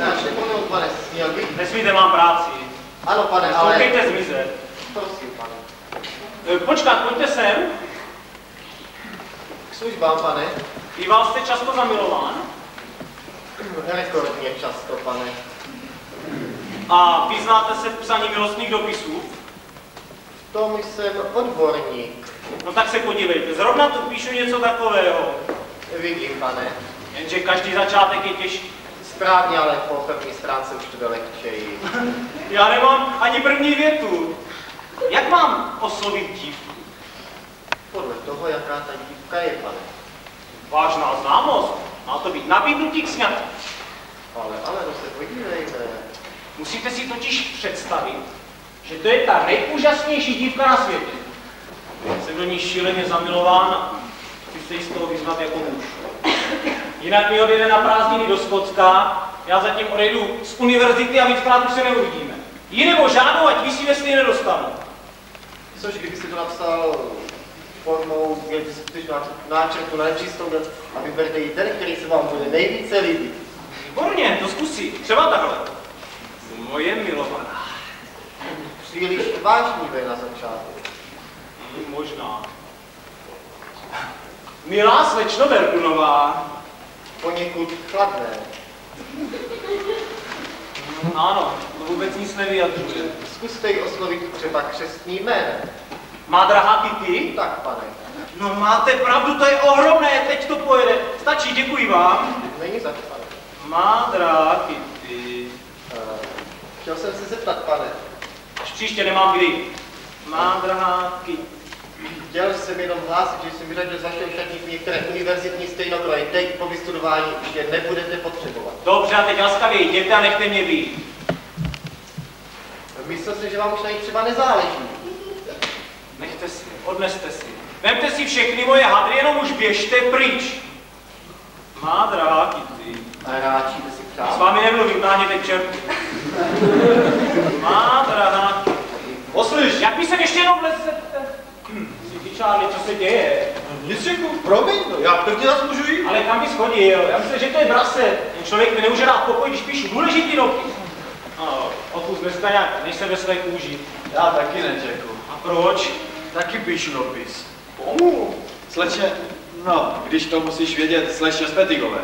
Náš nepomenout, pane, směl bych. Nesmíte, mám práci. Ano, pane, ale... Soukejte zmizet. Prosím, pane. E, Počkat, pojďte sem. K službám, pane. Býval jste často zamilován? Rekordně často, pane. A vyznáte se v psaní milostných dopisů? V tom jsem odborník. No tak se podívejte, zrovna tu píšu něco takového. Vidím, pane. Jenže každý začátek je těžký. Správně, ale po první stránce už to jde lehčeji. Já nemám ani první větu. Jak mám oslovit dívku? Podle toho, jaká ta dívka je, pane. Vážná známost. Má to být nabídnutí k sňatku. Ale, ale, no se podívejte. Musíte si totiž představit, že to je ta nejúžasnější dívka na světě. Jsem do ní šíleně zamilován a chci se jí z toho vyznat jako muž. Jinak mi odjede na prázdniny do Skotska, já zatím odejdu z univerzity a víckrát už se neuvidíme. Ji nebo žádnou, ať vysí jestli ji nedostanu. Což kdybyste to napsal formou skutečného náčrtu na nečistou, a vyberte i ten, který se vám bude nejvíce líbit. Výborně, to zkusí. Třeba takhle. Moje milovaná. Příliš vážnivé na začátku. Hm, Možná. Milá slečno Verdunová. Poněkud chladné. Ano, to vůbec nic nevyjadřuje. Zkuste ji oslovit třeba křestní jménem. Má drahá Kitty? Tak, pane. No máte pravdu, to je ohromné, teď to pojede. Stačí, děkuji vám. Není za to, pane. Má drahá Kitty. Uh, chtěl jsem se zeptat, pane. Až příště nemám kdy. Má drahá Kitty. Chtěl jsem jenom hlásit, že jsem vyřadil z vašeho šatníku některé univerzitní stejnokroje. Teď po vystudování už je nebudete potřebovat. Dobře, a teď laskavě jděte a nechte mě být. Myslel jsem, že vám už na nich třeba nezáleží. Nechte si, odneste si. Vemte si všechny moje hadry, jenom už běžte pryč. Má drahá Kitty. A ráčíte si S přát. vámi nemluvím, náhněte k čertu. Má. Poslyš, jak mi se ještě jenom vlezete? Cíti, Charlie, co se děje? Nic řeknu, promiň, no, já pevně zas můžu jít. Ale kam bys chodil? Já myslím, že to je brase. Ten člověk mi nemůže dát pokoj, když píšu důležitý dopis. No, odpust dneska nějak, než se ve své kůži. Já taky nečeku. A proč? Taky píšu dopis. Komu? Sleče, no, když to musíš vědět, sleče z Petigové.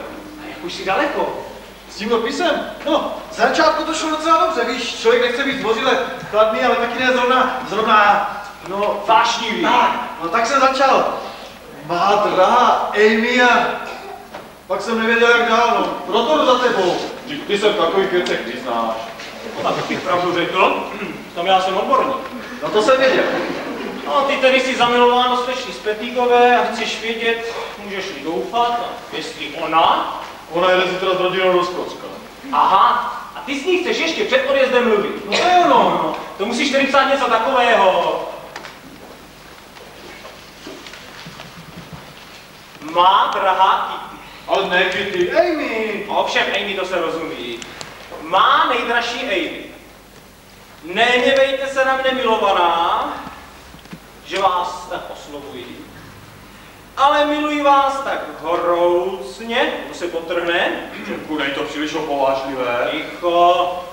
A jak už jsi daleko? S tím dopisem? No, z začátku to šlo docela dobře, víš, člověk nechce být zdvořile chladný, ale taky ne zrovna, zrovna, no, Vášnivý. tak, no tak jsem začal. Má drahá Amy a pak jsem nevěděl, jak dál, no, proto jdu za tebou. Ty, ty se v takových věcech vyznáš. No, tak bych pravdu řekl, v tom já jsem odborník. No to jsem věděl. No, ty tedy jsi zamilován do slečny z Petíkové a chceš vědět, můžeš jí doufat, jestli ona, Ona jede zítra s rodinou do Skotska. aha, a ty s ní chceš ještě před odjezdem mluvit. No to je ono. No, to musíš tedy psát něco takového. Má drahá Kitty. Ale ne Kitty, Amy. Ovšem, Amy, to se rozumí. Má nejdražší Amy. Nehněvejte se na mne, milovaná, že vás tak oslovuji. Ale miluji vás tak horoucně, to se potrhne, Bude to příliš opovážlivé. ticho,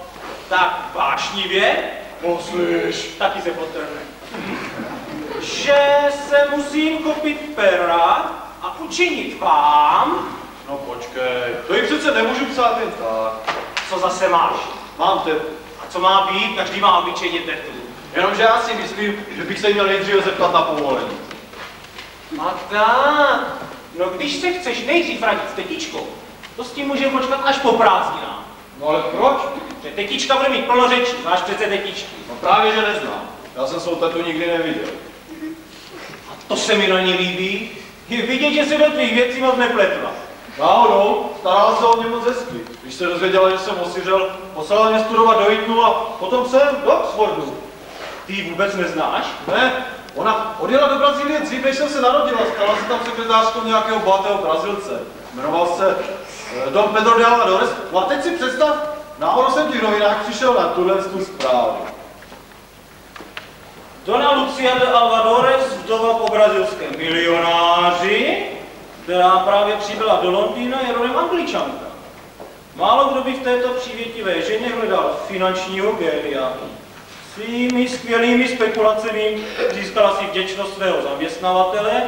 tak vášnivě, Poslyš. taky se potrhne. Že se musím kopit pera a učinit vám, No počkej, to jim přece nemůžu psát jen tak. co zase máš. Mám te, A co má být, každý má obyčejně tetu. jenomže já si myslím, že bych se měl nejdříve zeptat na povolení. A tak. No když se chceš nejdřív radit s tetičkou, to s tím může počkat až po prázdninách. No ale proč? Že tetička bude mít plno řečí, máš přece tetičky. No právě, že neznám. Já jsem svou tetu nikdy neviděl. A to se mi na ní líbí. Je vidět, že se do tvých věcí moc nepletla. Náhodou starala se o mě moc hezky. Když se dozvěděla, že jsem osiřel, poslala mě studovat do Eatonu a potom jsem do Oxfordu. Ty ji vůbec neznáš? Ne, ona odjela do Brazílie dřív, než jsem se narodila. Stala se tam sekretářkou nějakého bohatého Brazilce. Jmenoval se eh, Dom Pedro de Alvadores. No a teď si představ, náhodou jsem v novinách přišel na tuhle tu zprávu. Dona Lucia de Alvadores, vdova po brazilském milionáři, která právě přibyla do Londýna, je rodem angličanka. Málo kdo by v této přívětivé ženě hledal finančního génia. Svými skvělými spekulacemi získala si vděčnost svého zaměstnavatele,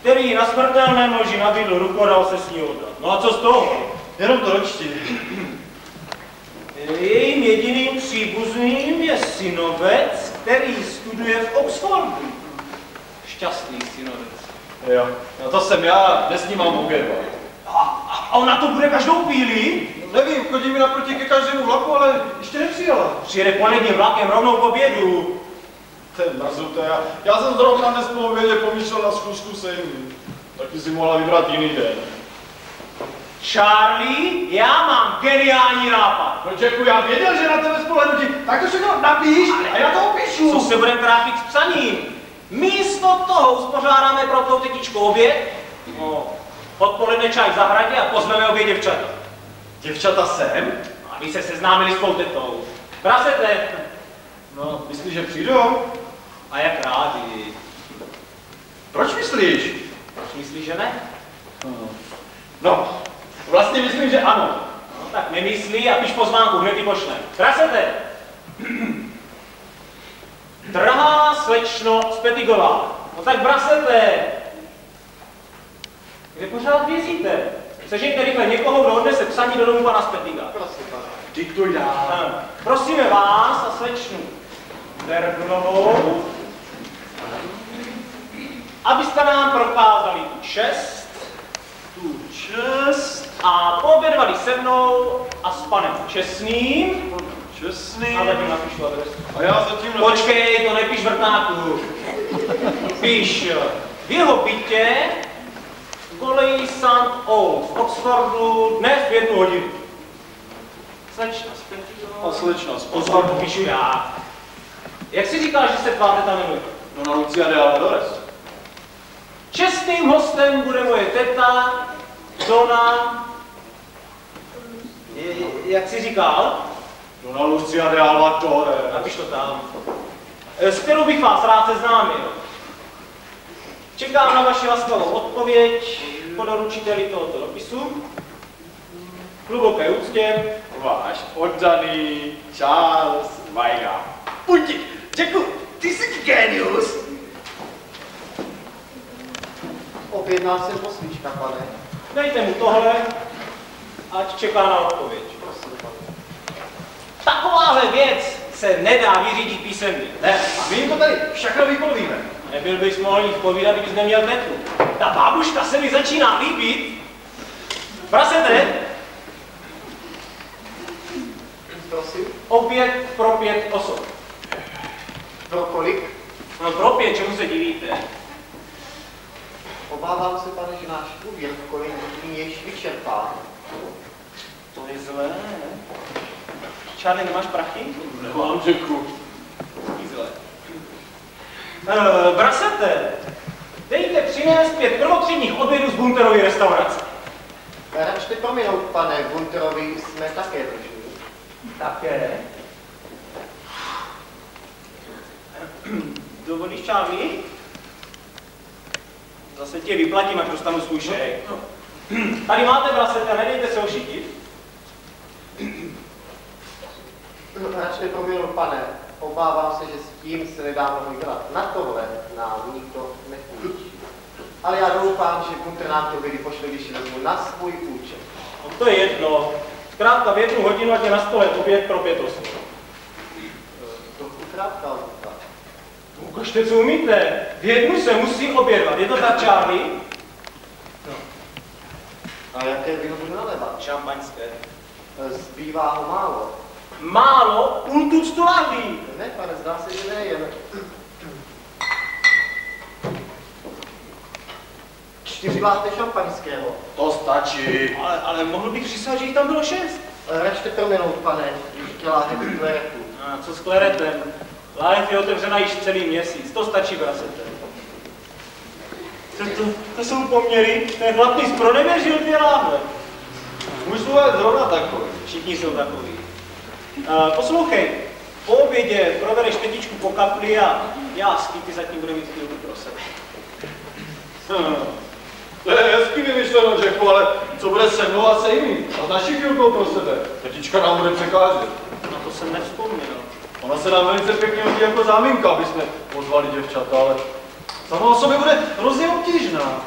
který na smrtelném loži nabídl ruku a dal se s ní oddat. No a co z toho? Jenom to ročtí. Jejím jediným příbuzným je synovec, který studuje v Oxfordu. Šťastný synovec. Jo, no to jsem já, nesnímám obědva. A, ona to bude každou chvíli? No, nevím, chodí mi naproti ke každému vlaku, ale ještě nepřijela. Přijede poledním vlakem rovnou k obědu. Ten mrzuté, já, já jsem zrovna dnes po obědě pomýšlel na schůzku se jim. Taky si mohla vybrat jiný den. Charlie, já mám geniální nápad. No Jacku, já věděl, že na tebe spolehnutí, tak to všechno napíš a já to opíšu. Co se budeme trápit s psaním? Místo toho uspořádáme pro tou tetičku oběd, no, odpoledne čaj v zahradě a pozveme obě děvčata. Děvčata sem? Aby se seznámili s tou tetou. Prasete. No, myslíš, že přijdou? A jak rádi. Proč myslíš? Proč myslíš, že ne? No, vlastně myslím, že ano. No tak nemyslí a píš pozvánku, hned ji pošle. Prasete. Drahá slečno Spetigová, no tak brasete. Kde pořád vězíte? Sežeňte rychle někoho, kdo odnese psaní do domu pana Spetiga. Prosím, pane. Diktuj dál. Prosíme vás a slečnu Bergnovou, abyste nám prokázali tu čest Tu čest, a poobědvali se mnou a s panem Česným. čestný. A zatím napíšu adresu. A já zatím napíšu- Počkej, to nepíš vrtnáku. Píš v jeho bytě v koleji St. Old v Oxfordu dnes v jednu hodinu. Slečna, A slečna, z Oxfordu píšu já. Jak si říkal, že se tvá teta jmenuje? No na Lucia de Alvadores. Čestným hostem bude moje teta, Dona, je- jak jsi říkal? Dona Lucia de Alvadores. Napiš to tam. Eh, S kterou bych vás rád seznámil. Čekám na vaši laskavou odpověď po doručiteli tohoto dopisu. Hluboké úctě. Váš oddaný Charles Weiga. Puntík, Jacku, ty jsi genius. Objednal jsem poslíčka, pane. Dejte mu tohle, ať čeká na odpověď. Prosím, pane. Takováhle věc se nedá vyřídit písemně. Ne, a my jim to tady všechno vypovíme. Nebyl bys mohl nic povídat, kdybys neměl tetu. Ta babuška se mi začíná líbit. Prasete, Prosím. oběd pro pět osob. Pro kolik? No pro pět, čemu se divíte? Obávám se, pane, že náš úvěr v kolik je již vyčerpán. To je zlé. Charlie, nemáš prachy? Nemám Jacku. Zlé. Uh, brasete, dejte přinést pět prvotřídních obědů z Bunterovy restaurace. Račte prominout, pane, Gunterovi jsme také drželi. Také. Dovolíš, Charlie? Zase tě vyplatím, až dostanu svůj šejk. Tady máte brasete, nedejte se ošítit. Račte prominout, pane, obávám se, že s tím se nedá mnoho dělat. Na tohle nám nikdo nepůjčí. Ale já doufám, že Gunter nám to vypošle, když ji vezmu na svůj účet. No to je jedno. Zkrátka v jednu hodinu, ať je na stole oběd pro pět osob. To ukrátka lhůta. Ukažte, co umíte. V jednu se musí obědvat. Je to tak, Charlie? A jaké víno budu nalévat? Šampaňské. Zbývá ho málo. Málo, půl tuctu lahví. Ne, pane, zdá se, že nejen. Čtyři láty šampaňského. To stačí. Ale, ale mohl bych přísat, že jich tam bylo šest. Račte prominout, pane, ještě láhne kleretu. A co s kleretem? Láhev je otevřena již celý měsíc. To stačí, brasete. To, to, to jsou poměry. Ten chlapný z pronevěřil dvě láhve. Můj sluha je zrovna takový. Všichni jsou takový. Uh, poslouchej, po obědě provedeš tetičku po kapli a já s Kitty zatím budu mít chvíli pro sebe. To je hezky vymyšleno, Jacku, ale co bude se mnou a se jiným? A s naší chvilkou pro sebe. Tetička nám bude překážet. Na to jsem nevzpomněl. Ona se nám velice pěkně hodí jako záminka, aby jsme pozvali děvčata, ale sama o sobě bude hrozně obtížná.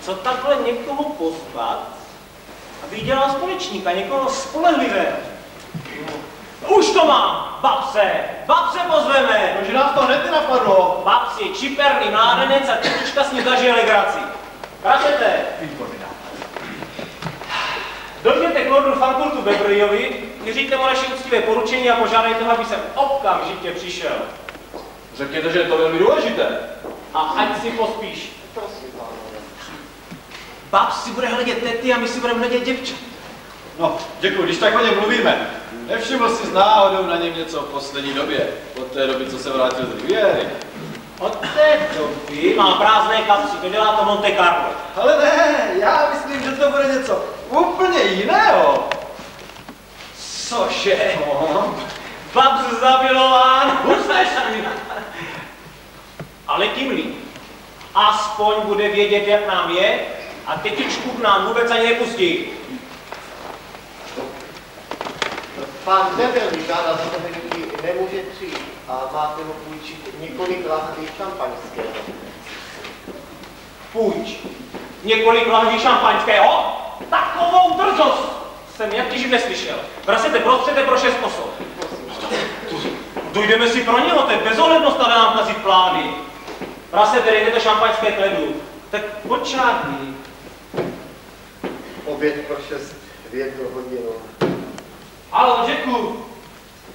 Co takhle někoho pozvat, aby dělal společníka, někoho spolehlivého? Už to mám! Babse! Babse pozveme! Takže nás to hned napadlo. Babsi, čiperný mládenec a tetička s ním zažije legraci. Pracete! Výborně. Dojděte k lordu Fankurtu Beverlyovi, vyříďte mu naše úctivé poručení a požádejte ho, aby sem okamžitě přišel. Řekněte, že je to velmi důležité. A ať si pospíš. Prosím, pánové. Bab si bude hledět tety a my si budeme hledět děvčat. No, děkuji, když tak o něm mluvíme. Nevšiml jsi s náhodou na něm něco v poslední době, od té doby, co se vrátil z Riviery. Od té doby má prázdné kapsy, to dělá to Monte Carlo. Ale ne, já myslím, že to bude něco úplně jiného. Cože? No. Babs zamilován. Ale tím líp. Aspoň bude vědět, jak nám je a tetičku k nám vůbec ani nepustí. Pán Beverly žádá zapomenutí nemůže přijít a máte ho půjčit několik lahví šampaňského. Půjč. Několik lahví šampaňského? Takovou drzost jsem jak když neslyšel. Vracete prostřete pro šest osob. Dojdeme si pro něho, to je bezohlednost tady nám kazit plány. Vracete, dejte to šampaňské kledu. Tak počátný. Oběd pro šest v jednu hodinu. Halo, Jacku!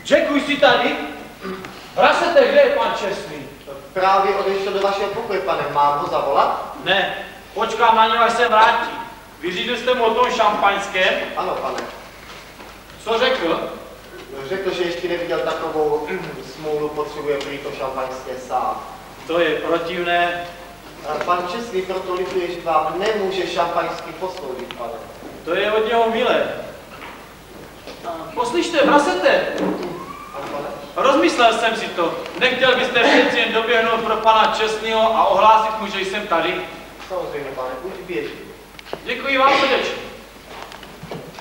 Jacku, jsi tady? Vracete, kde je pan Čestný? Právě odešel do vašeho pokoje, pane, mám ho zavolat? Ne, počkám na něj, až se vrátí. Vyřídil jste mu o tom šampaňském? Ano, pane. Co řekl? Řekl, že ještě neviděl takovou smůlu, potřebuje prý to šampaňské sám. To je protivné. A Pan Česný proto lituje, že vám nemůže šampaňský posloužit, pane. To je od něho milé. Poslyšte, vracete. Rozmyslel jsem si to. Nechtěl byste přeci jen doběhnout pro pana Čestného a ohlásit mu, že jsem tady? Samozřejmě, pane, už běží. Děkuji vám srdečně.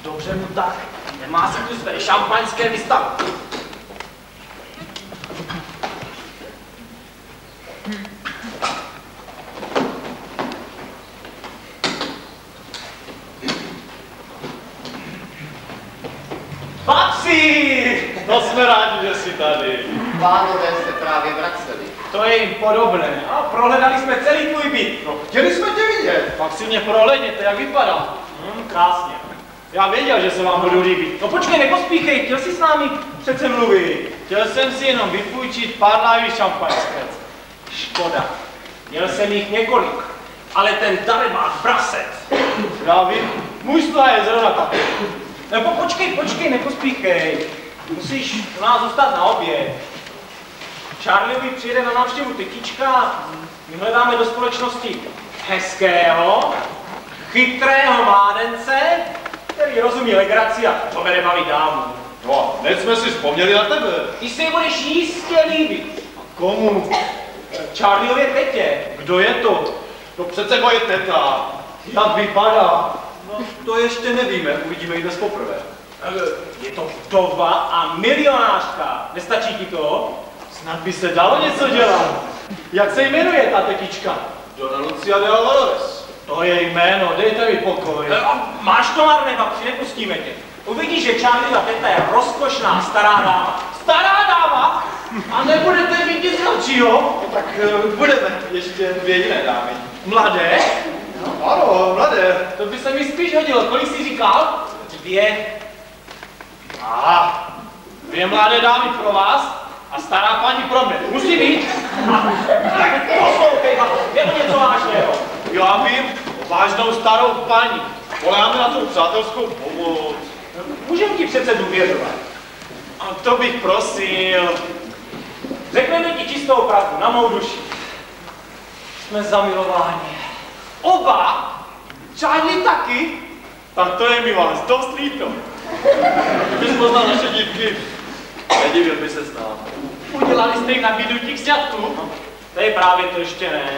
Dobře mu tak. Nemá se tu své šampaňské vystavit. Babsi! No jsme rádi, že jsi tady. Pánové se právě vraceli. To je jim podobné. A prohledali jsme celý tvůj byt. No, chtěli jsme tě vidět. Pak si mě prohlédněte, jak vypadá. Hm, krásně. Já věděl, že se vám budu líbit. No počkej, nepospíchej, chtěl jsi s námi přece mluvit. Chtěl jsem si jenom vypůjčit pár lahví šampaňské. Škoda. Měl jsem jich několik, ale ten darebák prasec. Já vím, můj je zrovna takový. Nebo počkej, počkej, nepospíchej. Musíš u nás zůstat na oběd. Charlieovi přijede na návštěvu tetička. My hledáme do společnosti hezkého, chytrého mládence, který rozumí legraci a dovede bavit dámu. No a hned jsme si vzpomněli na tebe. Ty si je budeš jistě líbit. Komu? Charlievě tetě. Kdo je to? No přece moje teta. Jak vypadá? No, to ještě nevíme, uvidíme ji dnes poprvé. Je to vdova a milionářka. Nestačí ti to? Snad by se dalo něco dělat. Jak se jmenuje ta tetička? Dona Lucia de Alvarez. To je jméno, dejte mi pokoj. E, Máš to marné, babci, nepustíme tě. Uvidíš, že Charlieva teta je rozkošná stará dáma. Stará dáma? A nebudete mít nic mladšího? No tak eh, budeme ještě dvě jiné dámy. Mladé? Ano, mladé. To by se mi spíš hodilo. Kolik jsi říkal? Dvě. Aha. Dvě mladé dámy pro vás a stará paní pro mě. Musí být. Tak poslouchej, je to něco vážného. Já vím, vážnou starou paní. Voláme na tu přátelskou pomoc. Můžeme ti přece důvěřovat. A to bych prosil. Řekneme ti čistou pravdu, na mou duši. Jsme zamilováni. Oba? Charlie taky? Tak to je mi vás dost líto. Kdybys poznal naše dívky, nedivil by se snad. Udělali jste jim nabídnutí k sňatku? To je právě to ještě ne.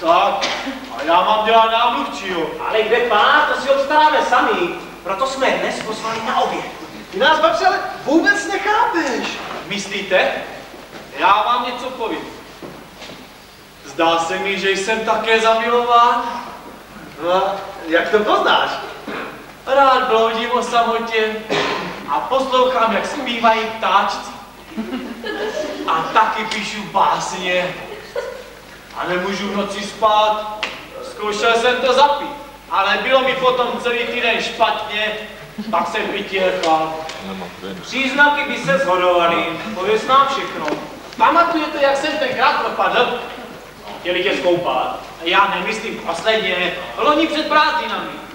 Tak, a já mám dělat námluvčího. Ale kde pán, to si obstaráme sami. Proto jsme dnes pozvali na oběd. Ty nás, babře, ale vůbec nechápeš. Myslíte? Já vám něco povím. Zdá se mi, že jsem také zamilován. No, jak to poznáš? Rád bloudím o samotě a poslouchám, jak zpívají ptáčci. A taky píšu básně. A nemůžu v noci spát. Zkoušel jsem to zapít, ale bylo mi potom celý týden špatně, tak jsem vytěchal. Příznaky by se shodovaly. Pověz nám všechno. Pamatujete, jak jsem tenkrát propadl? Chtěli tě skoupat. Já nemyslím posledně, loni před prázdninami.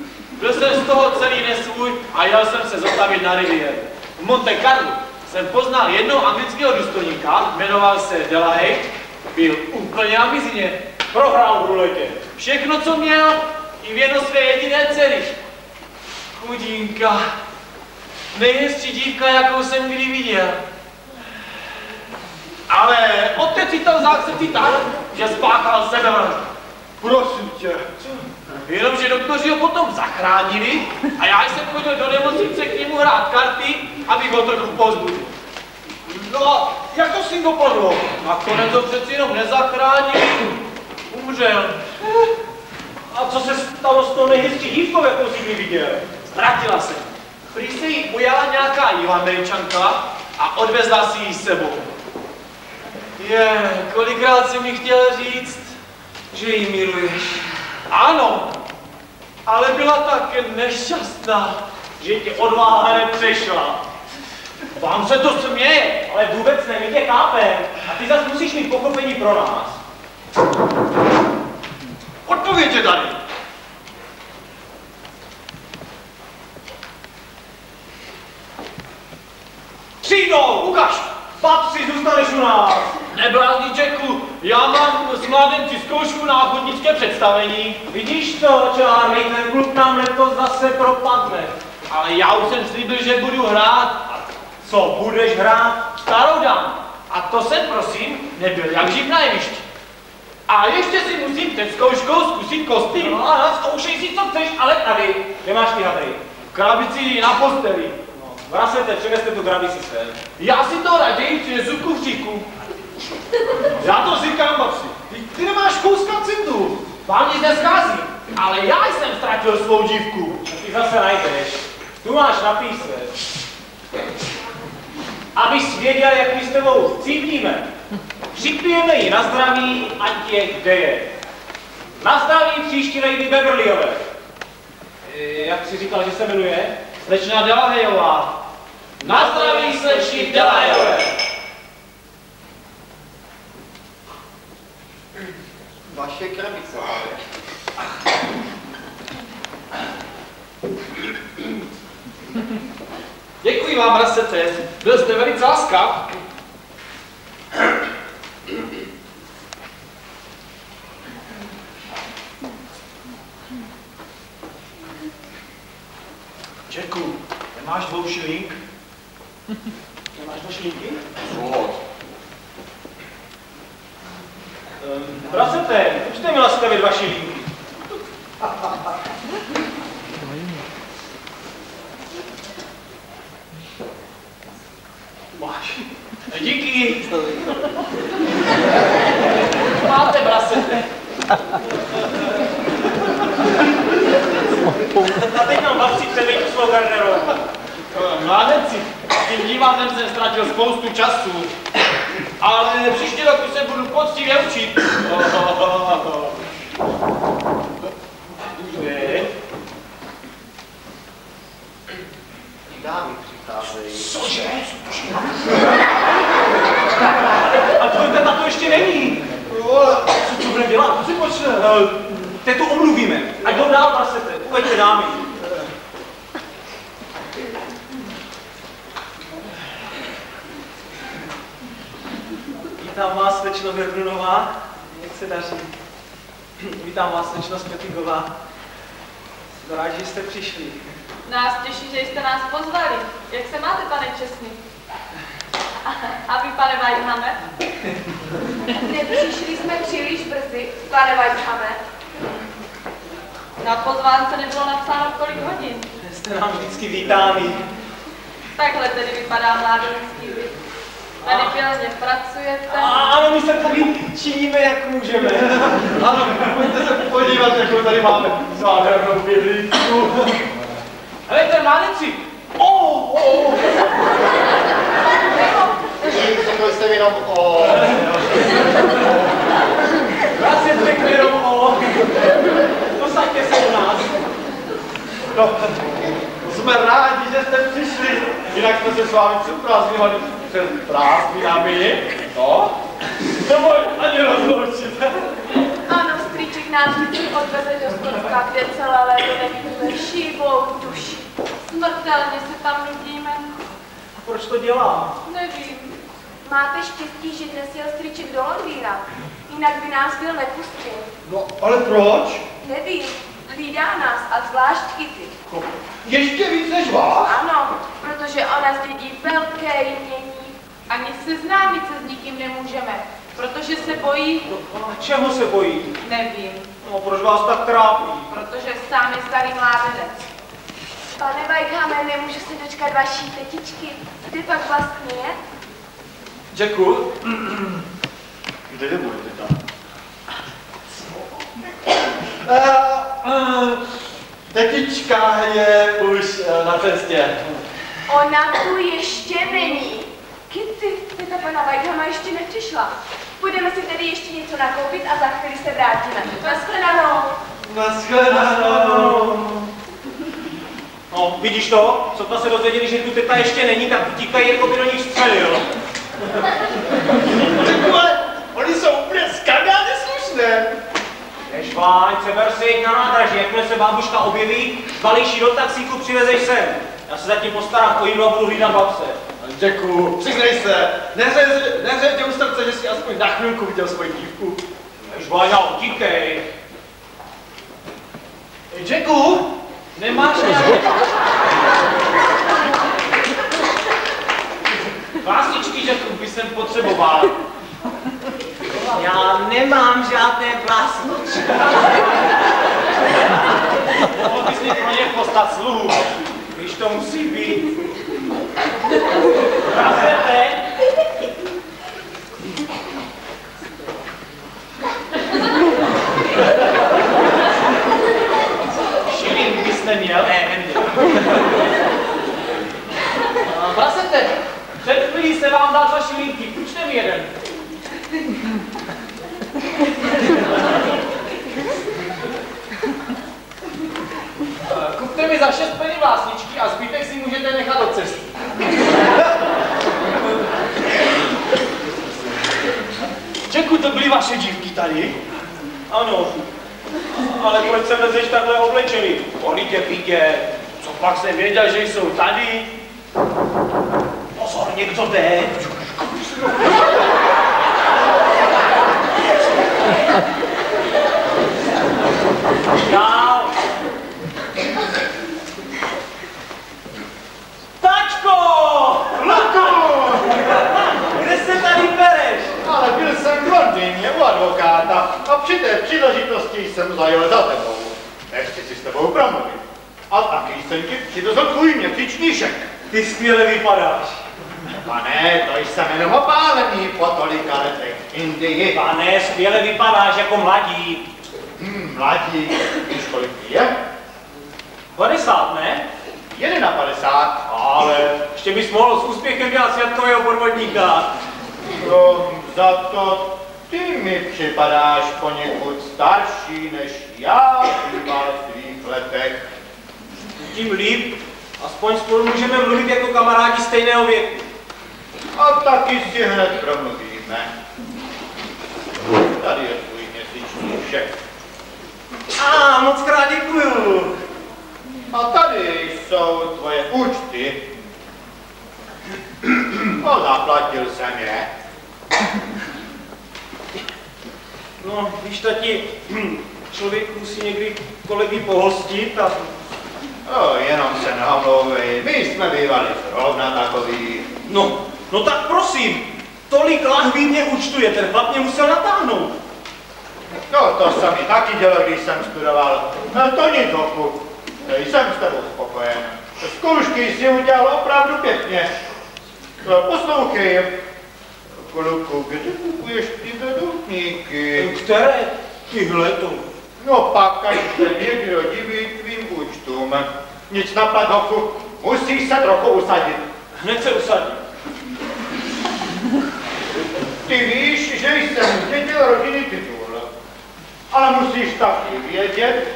Byl jsem z toho celý nesvůj a jel jsem se zastavit na riviéru. V Monte Carlo jsem poznal jednoho anglického důstojníka, jmenoval se Delahaye, byl úplně na mizině. Prohrál v ruletě. Všechno, co měl, i věno své jediné dcery. Chudinka. Nejhezčí dívka, jakou jsem kdy viděl. Ale otec si to vzal srdci tak, že spáchal sebevraždu. Prosím tě. Jenomže doktoři ho potom zachránili a já jsem chodil do nemocnice k němu hrát karty, abych ho trochu pozbudil. No a jak to s ním dopadlo? Nakonec ho přeci jenom nezachránili, umřel. A co se stalo s tou nejhezčí dívkou, jakou jsi kdy viděl? Ztratila se. Prý se jí ujala nějaká jihoameričanka a odvezla si ji s sebou. Je, kolikrát jsi mi chtěl říct, že ji miluješ. Ano, ale byla tak nešťastná. Že tě odvaha nepřešla. Vám se to směje. Ale vůbec ne, my tě chápem. A ty zase musíš mít pochopení pro nás. Odpověď je tady. Přijdou, ukaž! Patři, zůstaneš u nás. Neblázni Jacku, já mám s mládenci zkoušku na ochotnické představení, Vidíš to, Charlie, ten klub nám letos zase propadne. ale já už jsem slíbil, že budu hrát Co, budeš hrát? starou dám. A to jsem, prosím, nebyl jak živ na jevišti. A ještě si musím před zkouškou zkusit kostým. No a zkoušej si, co chceš, ale tady. Kde máš ty hadry? V krabici na posteli. Vracete, přineste tu krabici sem. Já si to raději přinesu ku kufříku. Já to říkám, babci. Ty, ty nemáš kouska citu. Vám nic neschází, ale já jsem ztratil svou dívku. A ty zase najdeš. Tu máš napíse. Abys věděl, jak my s tebou cítíme. Připijeme jí na zdraví, ať je kde je. Na zdraví příští Lady Beverlyové. E, jak jsi říkal, že se jmenuje? Slečna Delahejová. Na zdraví sleční Delahejové. Vaše krabice. Děkuji vám, Rasete. Byl jste velice láskav. Čeku, nemáš dvou šilink? Nemáš dva šlíky? Co? Um, Vracete, počte mi laskavě dva šilíky. Máš. Díky. Máte, brasete. A teď nám babci předej tu svou garderou. Mládenci, tím divadlem jsem ztratil spoustu času. Ale příští rok už se budu poctivě učit. Dámy přicházejí. Cože? A to, to, to ještě není. Co, co budeme dělat? Co si počne? Teď tu omluvíme. Ať jdou dál, prasete. Uveďte dámy. Vítám vás, slečno Verbrunová. Jak se daří? Vítám vás, slečno Spetingová. Jsem rád, že jste přišli. Nás těší, že jste nás pozvali. Jak se máte, pane Česný? A vy, pane Weidhame? Nepřišli jsme příliš brzy, pane Weidhame. Na pozvánce nebylo napsáno kolik hodin. Jste nám vždycky vítáni. Takhle tedy vypadá mládežnický byt. Tady pilně pracujete. A- Ano, my se tady činíme, jak můžeme. Ano, pojďte se podívat, jakou tady máme závěrnou bydlíčku. Helejte, mládenci! Oh, oh. Řekl jsem jenom o... Já si řeknu jenom o... Posaďte se u nás. No, jsme rádi, že jste přišli, jinak jsme se s vámi přeprázdňovali před prázdninami. No, neboj, ani rozloučit. Ano, strýček nás vždycky odveze do Skotka, kde celé léto nevidíme šíbou duši. Smrtelně se tam nudíme. A proč to dělá? Nevím. Máte štěstí, že dnes jel strýček do Londýna, jinak by nás byl nepustil. No, ale proč? Nevím, hlídá nás a zvlášť Kitty. Ještě víc než vás? Ano, protože ona zdědí velké jmění. Ani seznámit se s nikým nemůžeme, protože se bojí, A čeho se bojí? nevím, No, proč vás tak trápí? protože sám je starý mládenec. Pane Weidhame, nemůžu se dočkat vaší tetičky. Kde pak vlastně je? Jacku, kde je můj teta? Uh, tetička je už eh, na cestě. Ona tu ještě není. Kitty, teta pana Weidhama ještě nepřišla. Půjdeme si tedy ještě něco nakoupit a za chvíli se vrátíme. Naschledanou. Naschledanou. No, vidíš to? Co se dozvěděli, že tu teta ještě není, tak utíkají, jako by do nich střelil. Ale oni jsou úplně skandálně slušné. Než váň, přeber si jich na nádraží, jakmile se bábuška objeví, balíš jí do taxíku, přivezeš sem. Já se zatím postarám o jídlo a budu hlídat babce. Jacku, přiznej se, neřeď tě u srdce, že jsi aspoň na chvilku viděl svoji dívku. Než váňa, utíkej. Jacku, nemáš nějaké... Vlásničky, Jacku, by jsem potřeboval. Já nemám žádné vlastničky. Mohl bys mi pro ně poslat sluhu. Když to musí být. Prasete? Šilink bys neměl? Ne, neměl. Prasete, před chvílí se vám dal dva šilinky, půjčte mi jeden. Eh, Kupte mi za šest penny vlásničky a zbytek si můžete nechat od cesty. Čeku, to byly vaše dívky tady? Ano. Ale proč se vezeš takhle oblečený? Oni tě vidět. Co pak jsem věděl, že jsou tady? Pozor, někdo jde. Dál. Tačko! Luku! Kde se tady pereš? Ale byl jsem v Londýně u advokáta a při té příležitosti jsem zajel za tebou. Nechci si s tebou promluvit. A taky jsem ti přidozl tvůj měsíční šek. Ty skvěle vypadáš. Pane, to jsem jenom opálený po tolika letech v Indii. Pane, skvěle vypadáš jako mladí. Hm, mladí, víš kolik je? 50, ne? 51. Ale ještě bys mohl s úspěchem dělat světkového podvodníka. No, za to ty mi připadáš poněkud starší než já v svých letech. Tím líp, aspoň spolu můžeme mluvit jako kamarádi stejného věku. A taky si hned promluvíme. Tady je tvůj měsíční šek. A moc krát děkuju. A tady jsou tvoje účty. No, zaplatil jsem je. No, víš, tati, člověk musí někdy kolegy pohostit a No, jenom se neomlouvej, my jsme bývali zrovna takový. No, no tak prosím, tolik lahví mě účtuje, ten chlap mě musel natáhnout. No, to jsem i taky dělal, když jsem studoval. No, to nic, hoku. Jsem s tebou spokojen. Zkoušky si udělal opravdu pěkně. No, poslouchej, kluku, kde kupuješ ty vedouníky? Které? Tyhle to. No pak, až se někdo diví tvým účtům. Nic napad, hoku, musíš se trochu usadit. Hned se usadím. Ty víš, že jsem zdědil rodinný titul. Ale musíš taky vědět,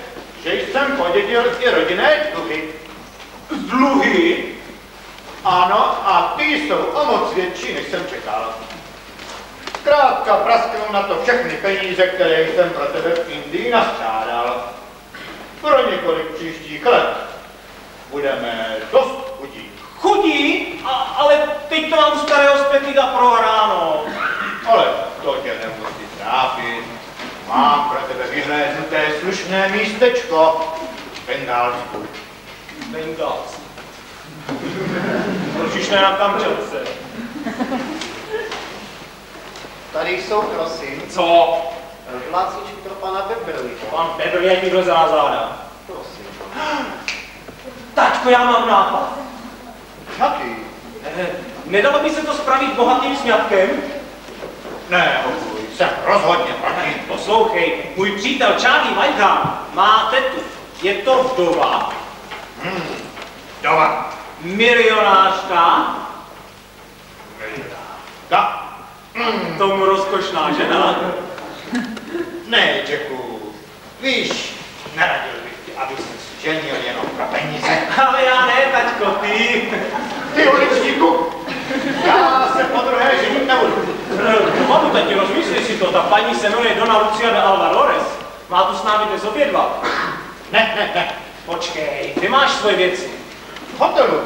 že jsem podědil i rodinné dluhy. Dluhy? Ano, a ty jsou o moc větší, než jsem čekal. Zkrátka prasknou na to všechny peníze, které jsem pro tebe v Indii nastřádal. Pro několik příštích let budeme dost chudí. Chudí? A, ale teď to mám starého zpětníka prohráno. Ale to tě nemusí trápit. Mám pro tebe vyhlédnuté slušné místečko v Bengálsku. Bengals. Proč ne na Kamčatce? Tady jsou, prosím, Co? vlácničky pro pana Beverlyho. Pan Petr je někdo za záda. Prosím. Tačko, já mám nápad. Jaký? Eh, Nedalo by se to spravit bohatým sňatkem? Ne, okuj, jsem rozhodně proti. Poslouchej, můj přítel Charlie Whiteham má tetu. Je to vdova, Doma. milionářka, tomu rozkošná žena. Ne, Jacku. Víš, neradil bych ti, aby se ženil jenom pro peníze. Ale já ne, tačko, ty. Ty uličníku, já se po druhé ženit nebudu. Mamu, tati, rozmysli si to, ta paní se jmenuje Dona Lucia de Alvarores. Má tu s námi dnes obědvat. Ne, ne, ne. Počkej, ty máš svoje věci. V hotelu.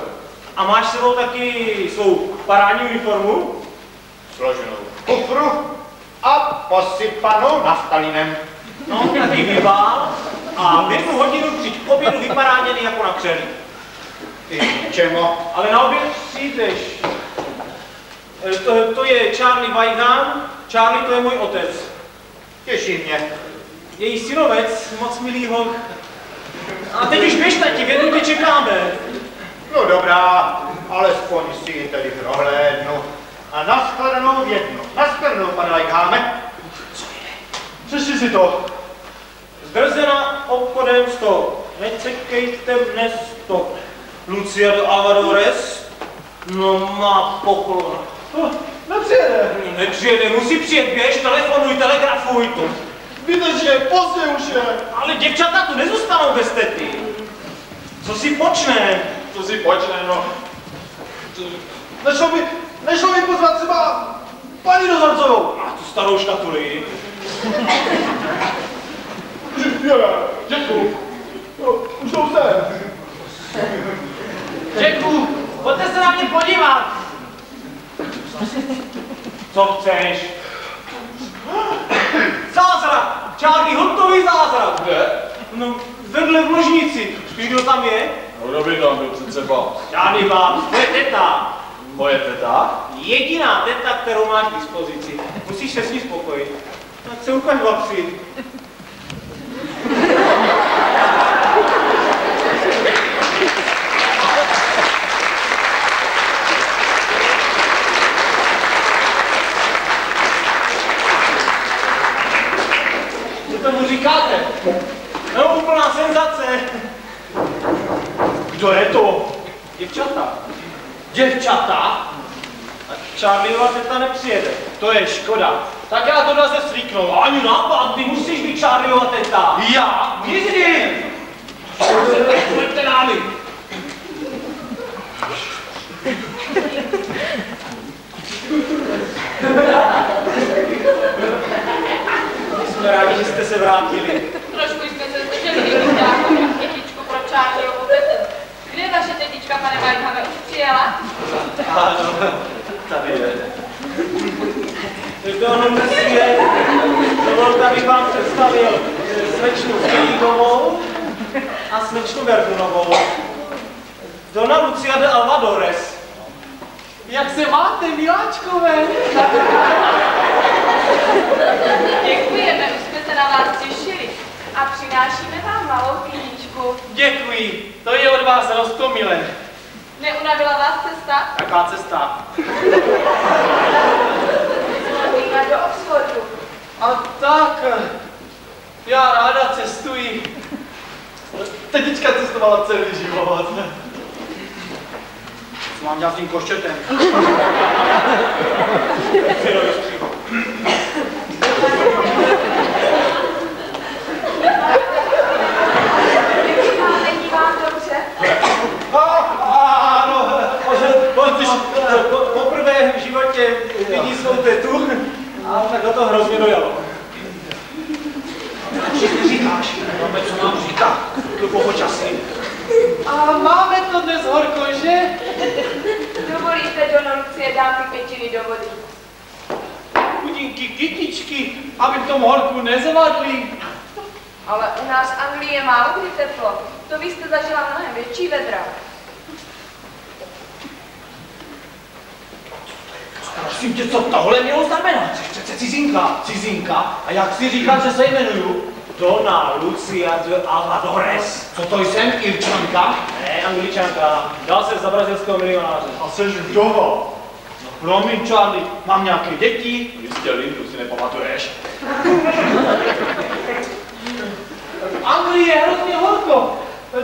A máš s sebou taky svou parádní uniformu? Složenou kufru a posypanou naftalinem. No, taky vybál a v jednu hodinu přijď k obědu vyparáněný jako na křeli. Ty čemo? Ale na oběd přijdeš. E, To, to je Charlie Weigand. Charlie to je můj otec. Těší mě. Její synovec, moc milý hoch. A teď už běž, tati, v jednu tě čekáme. No dobrá, alespoň si ji tedy prohlédnu. A nashledanou v jednu. Nashledanou, pane Lajkáme. Přešli si to. Zdrzena obchodem s tou. Necekejte mne z to. Lucia do Alvarez? No má poklon. No, nepřijede. Nepřijede, musí přijet, běž, telefonuj, telegrafuj to. Víte, že pozdě už je. Ale děvčata tu nezůstanou bez tety. Co si počne? To si počne, no. Nešlo by, nešlo by pozvat třeba paní dozorcovou. A tu starou škatuli. Děkuju. No, už to jsem. Jacku, pojďte se na mě podívat. Co chceš? Zázrak! Čárný hotový zázrak! Kde? No, vedle v ložnici. Víš, kdo tam je? No, kdo by tam byl přece bás? Žádný vám, to je teta. Moje teta? Jediná teta, kterou máš k dispozici. Musíš se s ní spokojit. Tak se ukaž babsi. Co tomu říkáte? No, úplná senzace. Kdo je to? Děvčata. Děvčata? Charlieova teta nepřijede. To je škoda. Tak já to zase stříknu. Ani nápad, ty musíš být Charlieova teta. Já? Nikdy! Pojďte námi. Jsme rádi, že jste se vrátili. Trošku jsme se zdrželi kytičku pro Charlieovu je tetička, pane Whitehame, už přijela? Ano, tady je. Dono Messie, dovolte, abych vám představil slečnu Kelíkovou a slečnu Verdunovou. Dona Lucia de Alvadores. Jak se máte, miláčkové? Děkujeme, už jsme se na vás těšili. A přinášíme vám malou knížku. Děkuji, to je od vás roztomilé. Neunavila vás cesta? Jaká cesta? Chodíme do Oxfordu. A tak, já ráda cestuji. Tetička cestovala celý život. Co mám dělat s tím koščetem? Není vám dobře? Ano, on když po, životě vidí svou tetu, a tak to hrozně dojalo. Všichni říkáš, máme co nám říká, to pohočasí. A máme to dnes horko, že? Dovolíte, Dono Lucie, dám ty pětiny do vody. Chudinky kytičky, aby v tom horku nezavadli. Ale u nás v Anglii je málo kdy teplo. To vy jste zažila mnohem větší vedra. Prosím tě, co tohle mělo znamenat? Jsi přece cizinka, cizinka. A jak si říkáš, že se jmenuju? Dona Lucia de Alvadores. Co to jsem, Irčanka? Ne, angličanka. Dal se za brazilského milionáře. A seš vdova. No promiň, Charlie, mám nějaké děti? Jistě, Lindu si nepamatuješ. v Anglii je hrozně horko,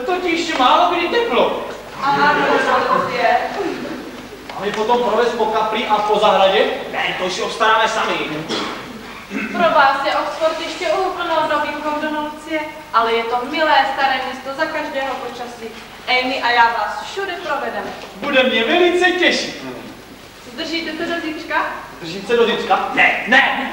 totiž málo kdy teplo. Ano, Dono Lucie. A my potom provez po kapli a po zahradě? Ne, to si obstaráme sami. Pro vás je Oxford ještě úplnou novinkou do Lucie, ale je to milé staré město za každého počasí. Amy a já vás všude provedeme. Bude mě velice těšit. Zdržíte se do zítřka? Držím se do zítřka? Ne, ne!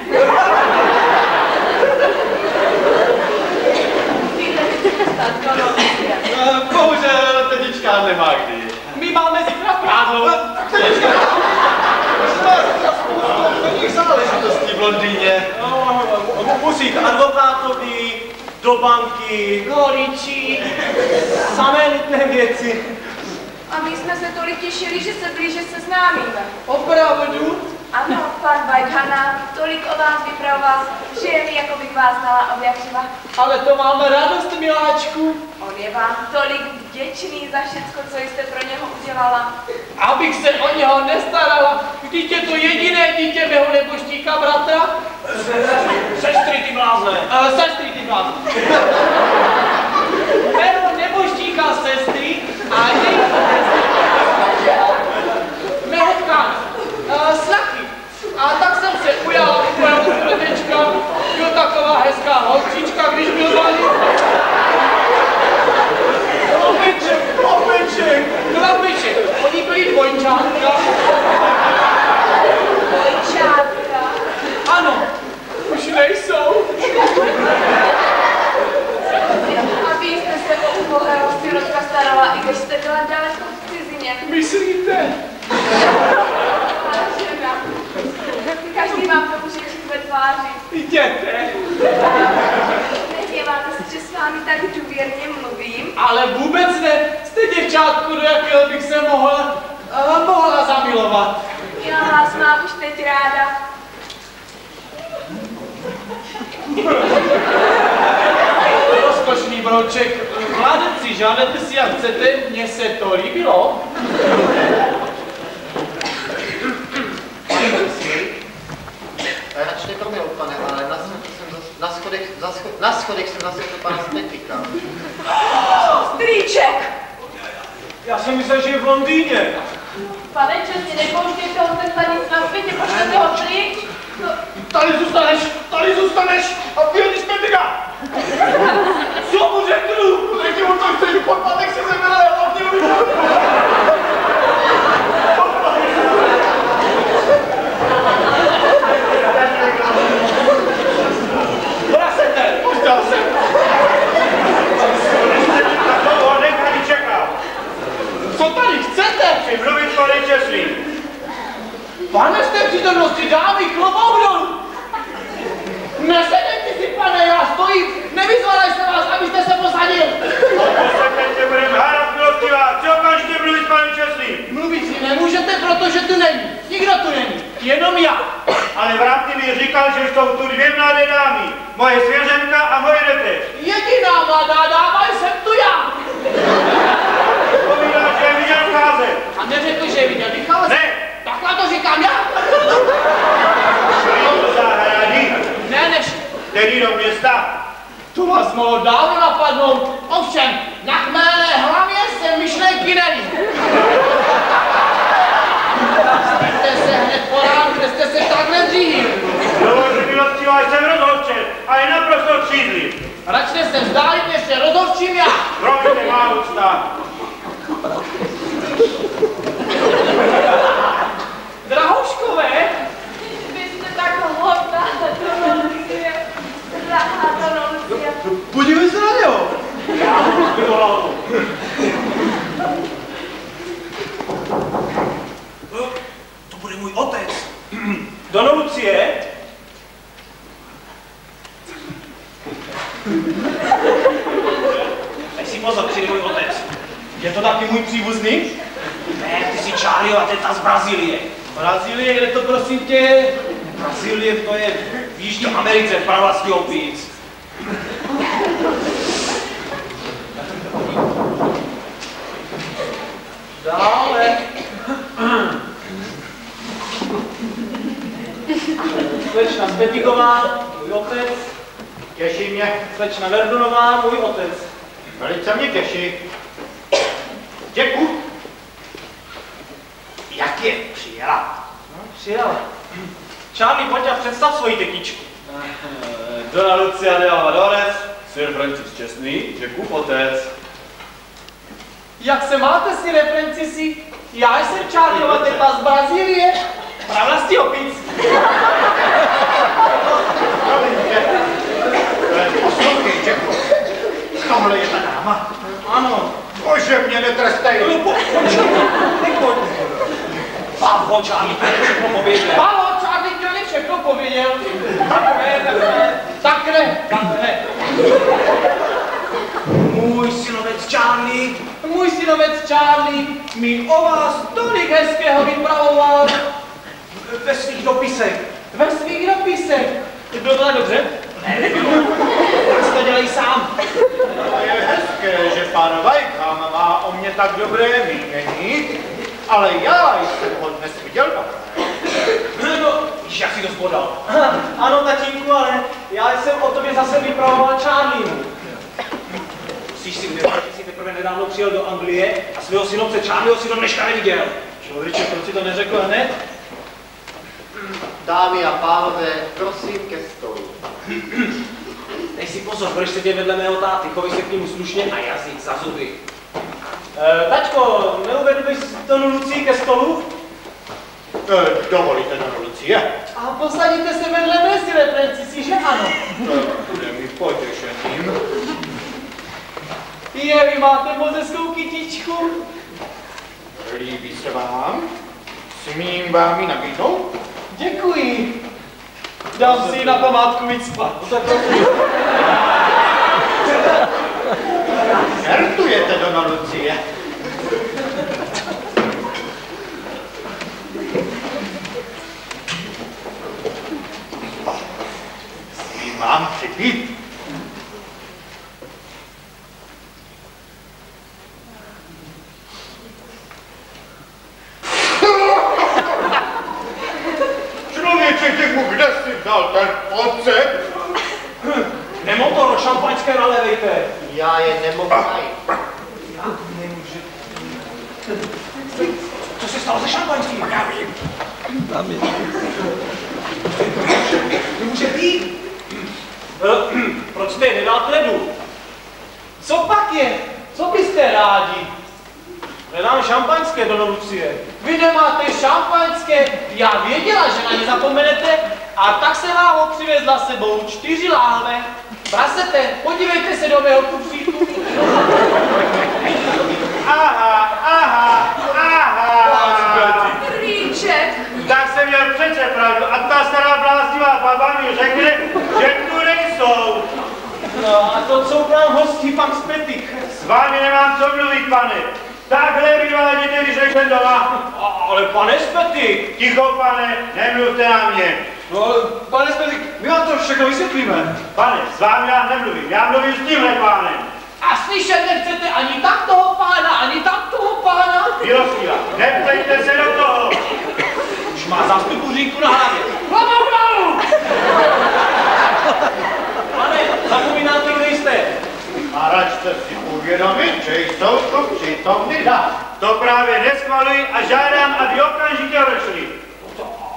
Eh, Bohužel tetička nemá kdy. My máme zítra prádlo. Obchodních záležitostí v Londýně. No, musí k advokátovi, do banky, Goličí. samé nutné věci. A my jsme se tolik těšili, že se blíže seznámíme. Opravdu? Ano, pan Whitehana tolik o vás vypravoval, že je mi, jako bych vás znala od jak živa. Ale to máme radost, miláčku. On je vám tolik vděčný za všecko, co jste pro něho udělala. Abych se o něho nestarala, je to jediné dítě mého neboštíka bratra. mu slušně a jazyk za zuby. Eh, e, tačko, neuvedl bys Donu Lucí ke stolu? E, dovolíte, Donu Lucie? A posadíte se vedle mne, Francisi, že ano? To bude mi potěšením. Je, vy máte moc hezkou kytičku. Líbí se vám? Smím vám ji nabídnout? Děkuji. Dám si na památku vycpat. No tak nemluvte na mě. No ale, pane Spetik, my vám to všechno vysvětlíme. Pane, s vámi já nemluvím, já mluvím s tímhle pánem. A slyšet nechcete ani tak toho pána, ani tak toho pána. Milostiva, neptejte se do toho. Už má zástupu říku na hlavě. Hlavou dolů! pane, zapomínáte, kde jste. A račte si uvědomit, že jsou tu přítomny dá. To právě neschvaluji a žádám, aby okamžitě odešli.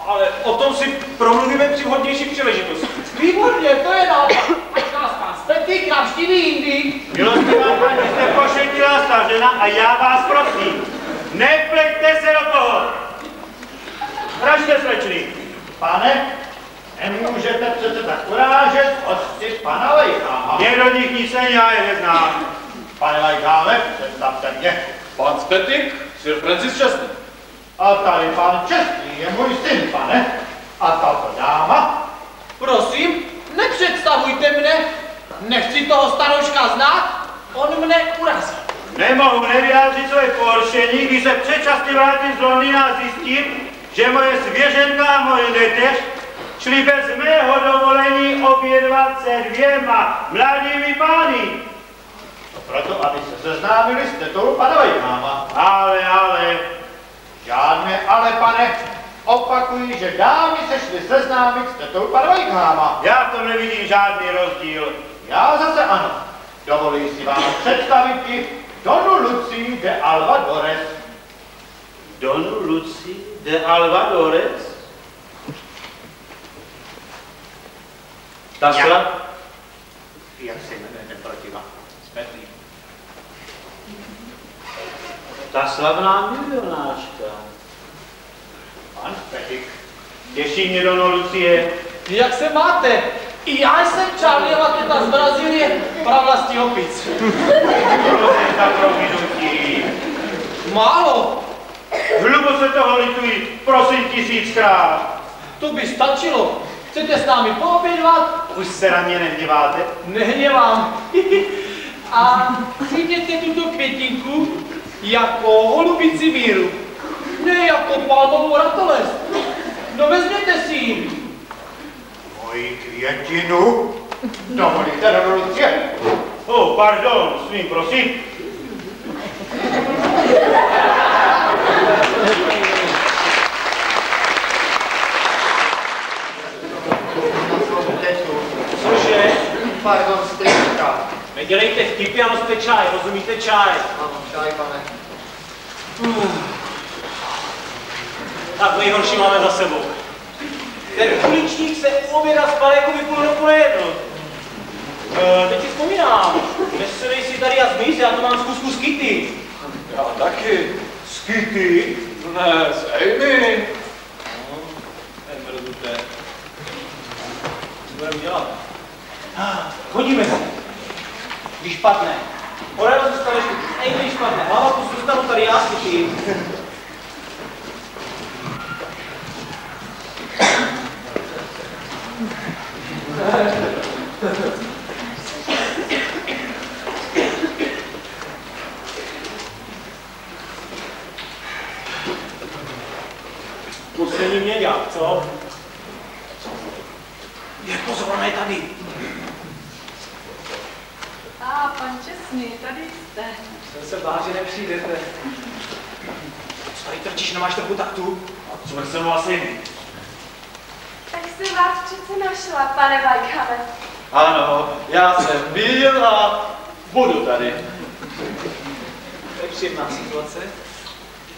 Ale o tom si promluvíme při vhodnější příležitosti. Výborně, to je nápad. Ať nás pan Spetik navštíví jindy. Milostivá paní, jste pošetilá stařena a já vás prosím, nepleťte se do toho. Račte slečny. Pane, nemůžete přece tak urážet hosty pana Lejcháma. Mě do nich nic není, já je neznám. Pane Lejcháme, představte mě. Pan Spetik, Sir Francis Čestný. A tady pan Čestný je můj syn, pane. A tato dáma, Prosím, nepředstavujte mne. Nechci toho staroška znát, on mne urazil. nemohu nevyjádřit svoje pohoršení, když se předčasně vrátím z Londýna a zjistím, že moje svěřenka a moje neteř šli bez mého dovolení obědvat se dvěma mladými pány. To proto, aby se seznámili s tetou pana Vejmáma. Ale, ale, žádné ale, pane, opakuji, že dámy se šly seznámit s tetou pana Vejmáma. Já v tom nevidím žádný rozdíl. Já zase ano. Dovoluji si vám představit i Donu Lucii de Alvadores. Donu Lucii de Alvadores? Ta sla... Jak se jmenuje ten protiva? Spetik. Ta slavná milionářka. Pan Spetik. Těší mě Dono Lucie. Jak se máte? I já jsem Charlie Lateta z Brazílie, pravlastí opic. To je za prominutí. Málo, Hluboce toho lituji, prosím tisíckrát. to by stačilo. Chcete s námi poobědvat? Už se na mě nevdíváte? Nehněvám. A přijděte tuto květinku jako holubici míru. Ne jako palmovou ratolest. No vezměte si ji. Moji květinu? Dovolíte, Dono Lucie? Oh, pardon, smím, prosím. Cože? Pardon. Nedělejte vtipy a noste čaj, rozumíte čaj? Ano, čaj, pane. Tak nejhorší máme za sebou. Ten uličník se u oběda spal jako by půl roku nejedl. E, teď si vzpomínám, nesedej si tady a zmiz, já to mám zkusku z Kitty. Já taky. Z Kitty? Ne, s Amy. No, nemrzuté. Co budeme dělat? Ah, Chodíme Když padne. Orel zůstaneš, ej, když padne. Hlava tu zůstanu tady já s Kitty. Poslední měďák, co? Je pozor, je tady. A pan Česný, tady jste. Jsem se bál, že nepřijdete. Co tady trčíš, nemáš trochu taktu? A co jsem vlastně? tak jsem vás přece našla, pane Vajkame. Ano, já jsem byl a budu tady. To je příjemná situace.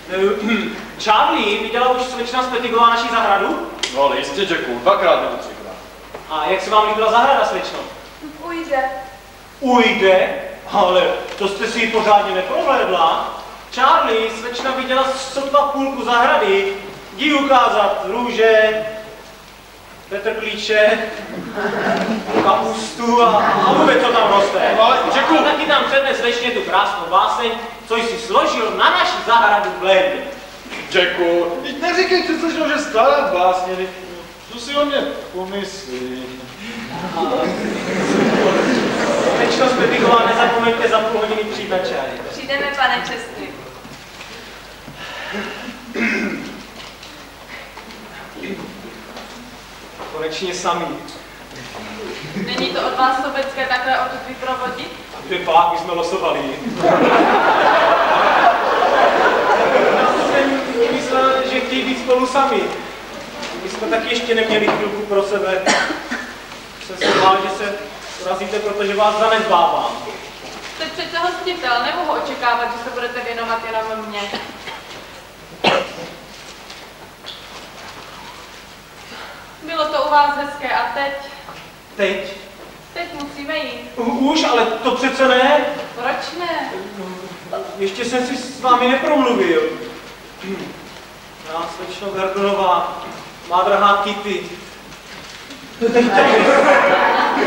Eh, Charlie, viděla už slečna Spetigová naší zahradu? No ale jistě, Jacku, dvakrát nebo třikrát. A jak se vám líbila zahrada, slečno? Ujde. Ujde? Ale to jste si ji pořádně neprohlédla. Charlie, slečna viděla sotva půlku zahrady. Jdi ukázat růže, Petr Klíče, kapustu a, a vůbec, co tam roste. Ale, Jacku! A taky tam přednes slečně tu krásnou báseň, co jsi složil na naší zahradu v Lédě. Jacku, teď neříkej přece, že skládat básně, co si o mě pomyslí. Slečno Spetigová, nezapomeňte za půl hodiny přijít na čaj. Přijdeme, pane Čestry. Konečně sami. Není to od vás sobecké takhle odtud vyprovodit? Kde pak, my jsme losovali. Já jsem myslel, že chtějí být spolu sami. My jsme taky ještě neměli chvilku pro sebe. Jsem se bál, že se razíte, protože vás zanedbávám. Jste přece hostitel, nemohu očekávat, že se budete věnovat jenom mně. Bylo to u vás hezké a teď? Teď? Teď musíme jít. Už, ale to přece ne. Proč ne? Ještě jsem si s vámi nepromluvil. Já, slečno Verdonová, má drahá Kitty. Teď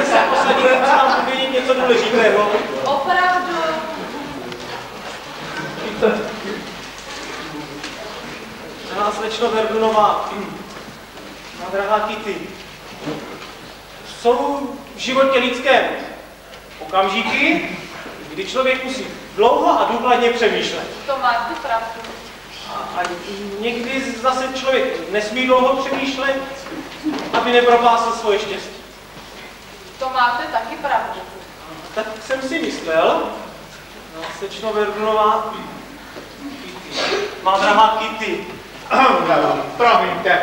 se posadí, chci vám povědět něco důležitého. Opravdu? Drahá slečno Verdunová, má drahá Kitty, jsou v životě lidském okamžiky, kdy člověk musí dlouho a důkladně přemýšlet. To máte pravdu. A, a někdy zase člověk nesmí dlouho přemýšlet, aby nepropásl svoje štěstí. To máte taky pravdu. Tak jsem si myslel, no, slečno Verdunová, má drahá Kitty, promiňte,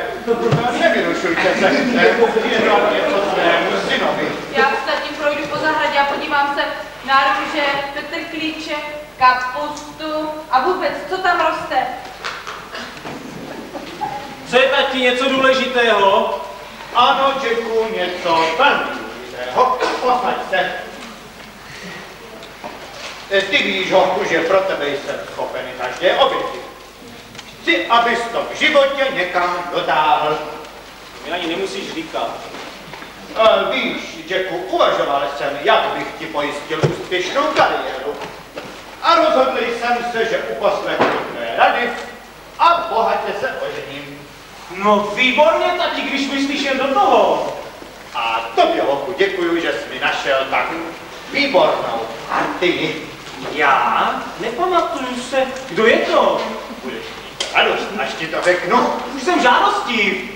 nevyrušujte se, jenom něco svému synovi. Já zatím projdu po zahradě a podívám se na růže, Petr Klíče, kapustu a vůbec, co tam roste. Co je tati něco důležitého? Ano, Jacku, něco velmi důležitého. Posaď se. Ty víš, hochu, že pro tebe jsem schopen každé oběti. Chci, abys to v životě někam dotáhl. Mi ani nemusíš říkat. Eh, Víš, Jacku, uvažoval jsem, jak bych ti pojistil úspěšnou kariéru. A rozhodl jsem se, že uposlechnu tvé rady a bohatě se ožením. No výborně, tati, když myslíš jen do toho. A tobě, hochu, děkuji, že jsi mi našel tak výbornou partii. Já? Nepamatuju se. Kdo je to? Budeš mít radost, až ti to řeknu. Už jsem v žádosti.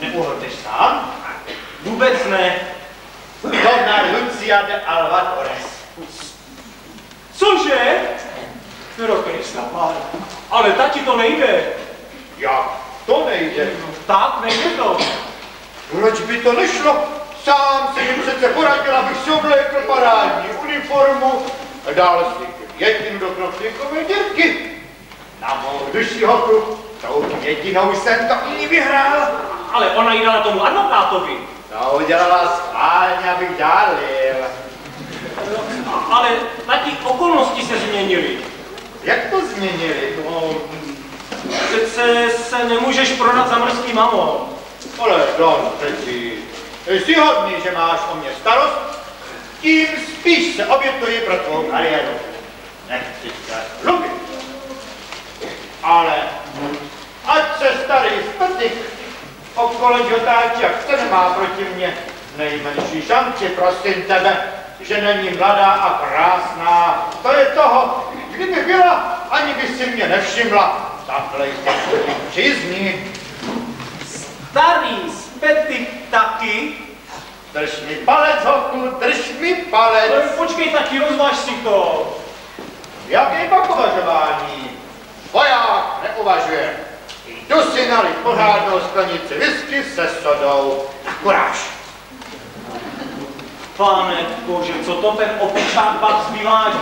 Neuhodneš sám? Vůbec ne. Dona Lucia de Alvadores. Cože? Pro Krista pána. Ale tati to nejde. Jak? To nejde. Tak, nejde to. Proč by to nešlo? Sám si mi přece poradil, abych si oblékl parádní uniformu a dal si květin do knoflíkové dírky. Na mou duši hoku, tou jedinou jsem to i vyhrál. Ale ona ji dala tomu advokátovi. To udělala schválně, abych dálil. Ale tati, okolnosti se změnily. Jak to změnili? No, přece se nemůžeš prodat za mrzký mamon. Ale Don, přeci, jsi hodný, že máš o mě starost, tím spíš se obětuji pro tvou kariéru. Nechci se hlubit. Ale ať se starý sprtik okolo otáčí, jak chce, nemá proti mně nejmenší šanci, prosím tebe, že není mladá a krásná. To je toho, kdyby byla, ani by si mě nevšimla. Takhle jsem přízní. Starý zpety taky. Drž mi palec, hoku, drž mi Ale palec. počkej taky, rozváž si to. Jaké pak uvažování? Voják neuvažuje. Jdu si nalit pořádnou sklenici whisky se sodou kuráž. Pane bože, co to ten opičák pak zvývádí?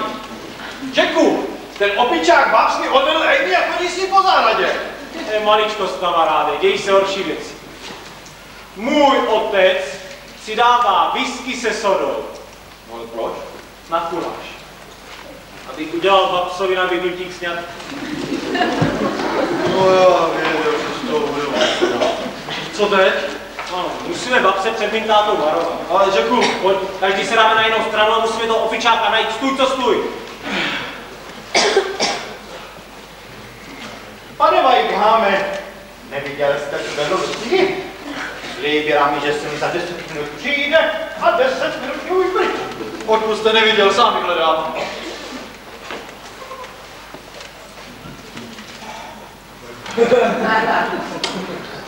Čeku, Ten opičák bábsky odvedl Amy a chodí s ní po zahradě. To je maličkost, kamaráde, dějí se horší věci. Můj otec si dává whisky se sodou No ale proč? na kuláš. Abych udělal babsovi na vydutí sňat. No já věděl, že z toho bude Co teď? Ano, musíme babce před mým tátou varovat. Ale Jacku, Pojď, každý se dáme na jinou stranu a musíme toho ofičáka najít. Stůj, co stůj. Pane Vajkáme, neviděl jste tu Lucí? Slíbila mi, že jsem za 10 minut přijde a 10 minut je už pryč. pokud jste neviděl, sám hledám.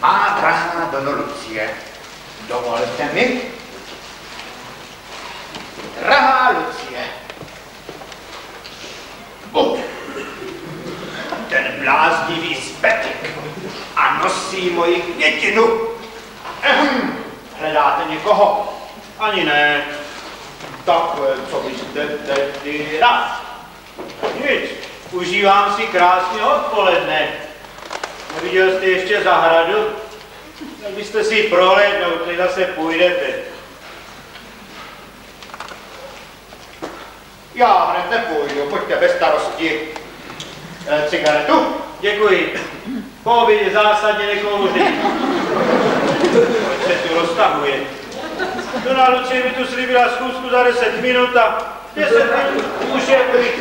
Má drahá Dono Lucie, dovolte mi. Drahá Lucie. Bůh. Ten bláznivý spetik a nosí moji květinu. Ehm, hledáte někoho? Ani ne. Tak, co byste tedy rád? Nic, užívám si krásně odpoledne. Neviděl jste ještě zahradu? Měl byste si ji prohlédnout, než zase půjdete. Já hned nepůjdu, pojďte bez starosti. E, cigaretu? Děkuji. Po obědě zásadně nekouřím. Proč se tu roztahuje? Dona Lucie mi tu slíbila schůzku za 10 minut a 10 minut už je pryč.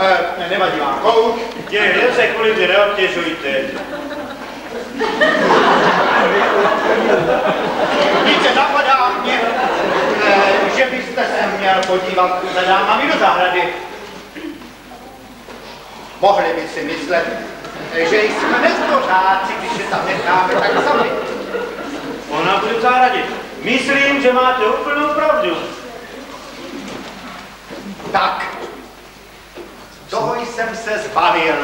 E, ne, nevadí vám kouř. Je, jen se kvůli mě neobtěžujte. Víte, napadá mě, e, že byste se měl podívat za dámami do zahrady. Mohli by si myslet, že jsme nezbořáci, když je tam necháme tak sami. Ona bude v zahradě. Myslím, že máte úplnou pravdu. Tak, toho jsem se zbavil.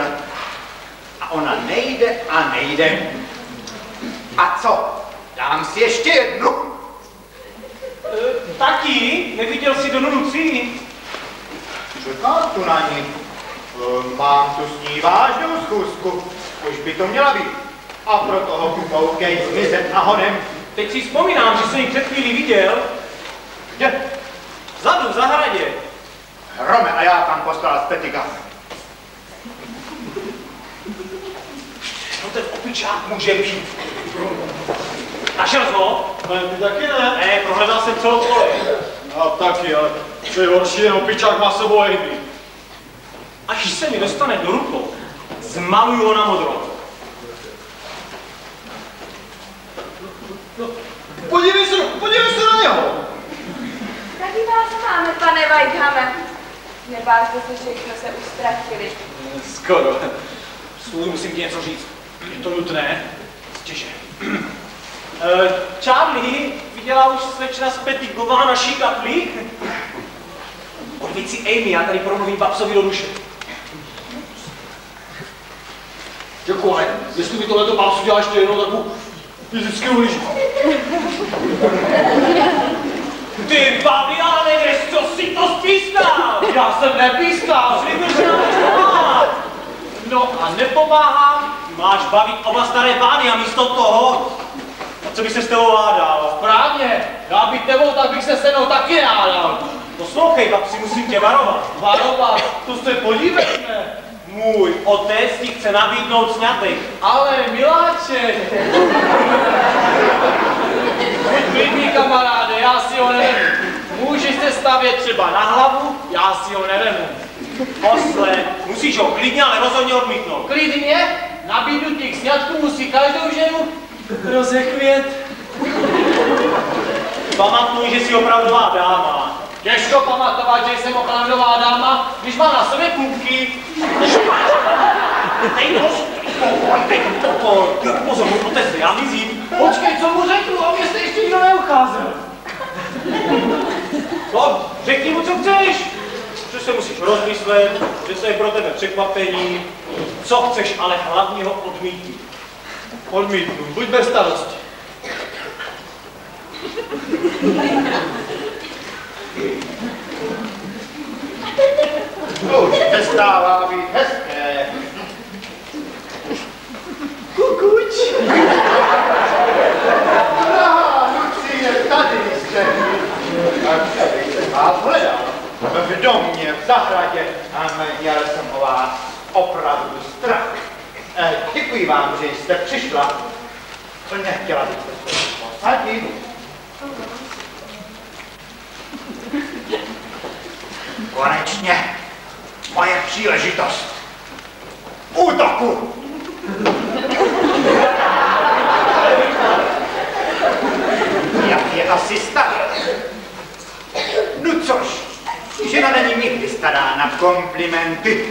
A ona nejde a nejde. A co? Dám si ještě jednu. E, tati, neviděl jsi Donu Lucii? Čekám tu na ní. E, Mám tu s ní vážnou schůzku. Už by to měla být. A proto ho koukej zmizet a honem. Teď si vzpomínám, že jsem ji před chvílí viděl. Kde? Vzadu, v zahradě. Hrome, a já tam poslal z Petika. Co ten opičák může být? Našel jsi ho? Ne, ty taky ne. Ne, prohledal jsem celou kolej. A taky, ale co je horší, jen opičák má s sebou Amy. Až se mi dostane do rukou, zmaluju ho na modro. Podívej se, podívej se na něho. Tady vás máme, pane Vajkhame. Nebáte se, že jsme se ustratili. Skoro. Svůj musím ti něco říct. Je to nutné? Stěže. Eh, Charlie, viděla už slečna z Petigová naší kapli? Odvíď si Amy, já tady promluvím babsovi do duše. Děkuji, ale jestli by tohleto bábsu dělal ještě jednou, tak mu fyzicky uhlíží. Ty babiáne, co si to spískal? Já jsem nepískal. Slíbil, že nám. No a nepomáhám. Máš bavit oba staré pány a místo toho, a co by se s tebou hádal? Správně, já bych tebou, tak bych se se mnou taky nádal. Poslouchej, babsi, musím tě varovat. Varovat, to se podívejme. Můj otec ti chce nabídnout sňatek. Ale Miláček. Buď klidný kamaráde, já si ho nevemu. Můžeš se stavět třeba na hlavu, já si ho nevemu. Osle, musíš ho klidně, ale rozhodně odmítnout. Klidně, nabídnu ti k sňatku musí každou ženu rozechvět. Pamatuj, že jsi opravdová dáma. Těžko pamatovat, že jsem opravdová dáma, když mám na sobě pokoj. Pozor, můj otec, já mizím. Počkej, co mu řeknu, o mě se ještě nikdo neucházel. No, řekni mu, co chceš. Že se musíš rozmyslet, že to je pro tebe překvapení. Co chceš, ale hlavně ho odmítni. Odmítnu, buď bez starosti. Už přestává být hezké. Kukuč! Aha, Lucie, tady jste. A kde bych se vás hledal? V domě, v zahradě. A měl jsem o vás opravdu strach. Děkuji vám, že jste přišla. Nechtěla byste se posadit. Konečně moje příležitost. Útoku! Jak je asi stará? No což, žena není nikdy stará na komplimenty.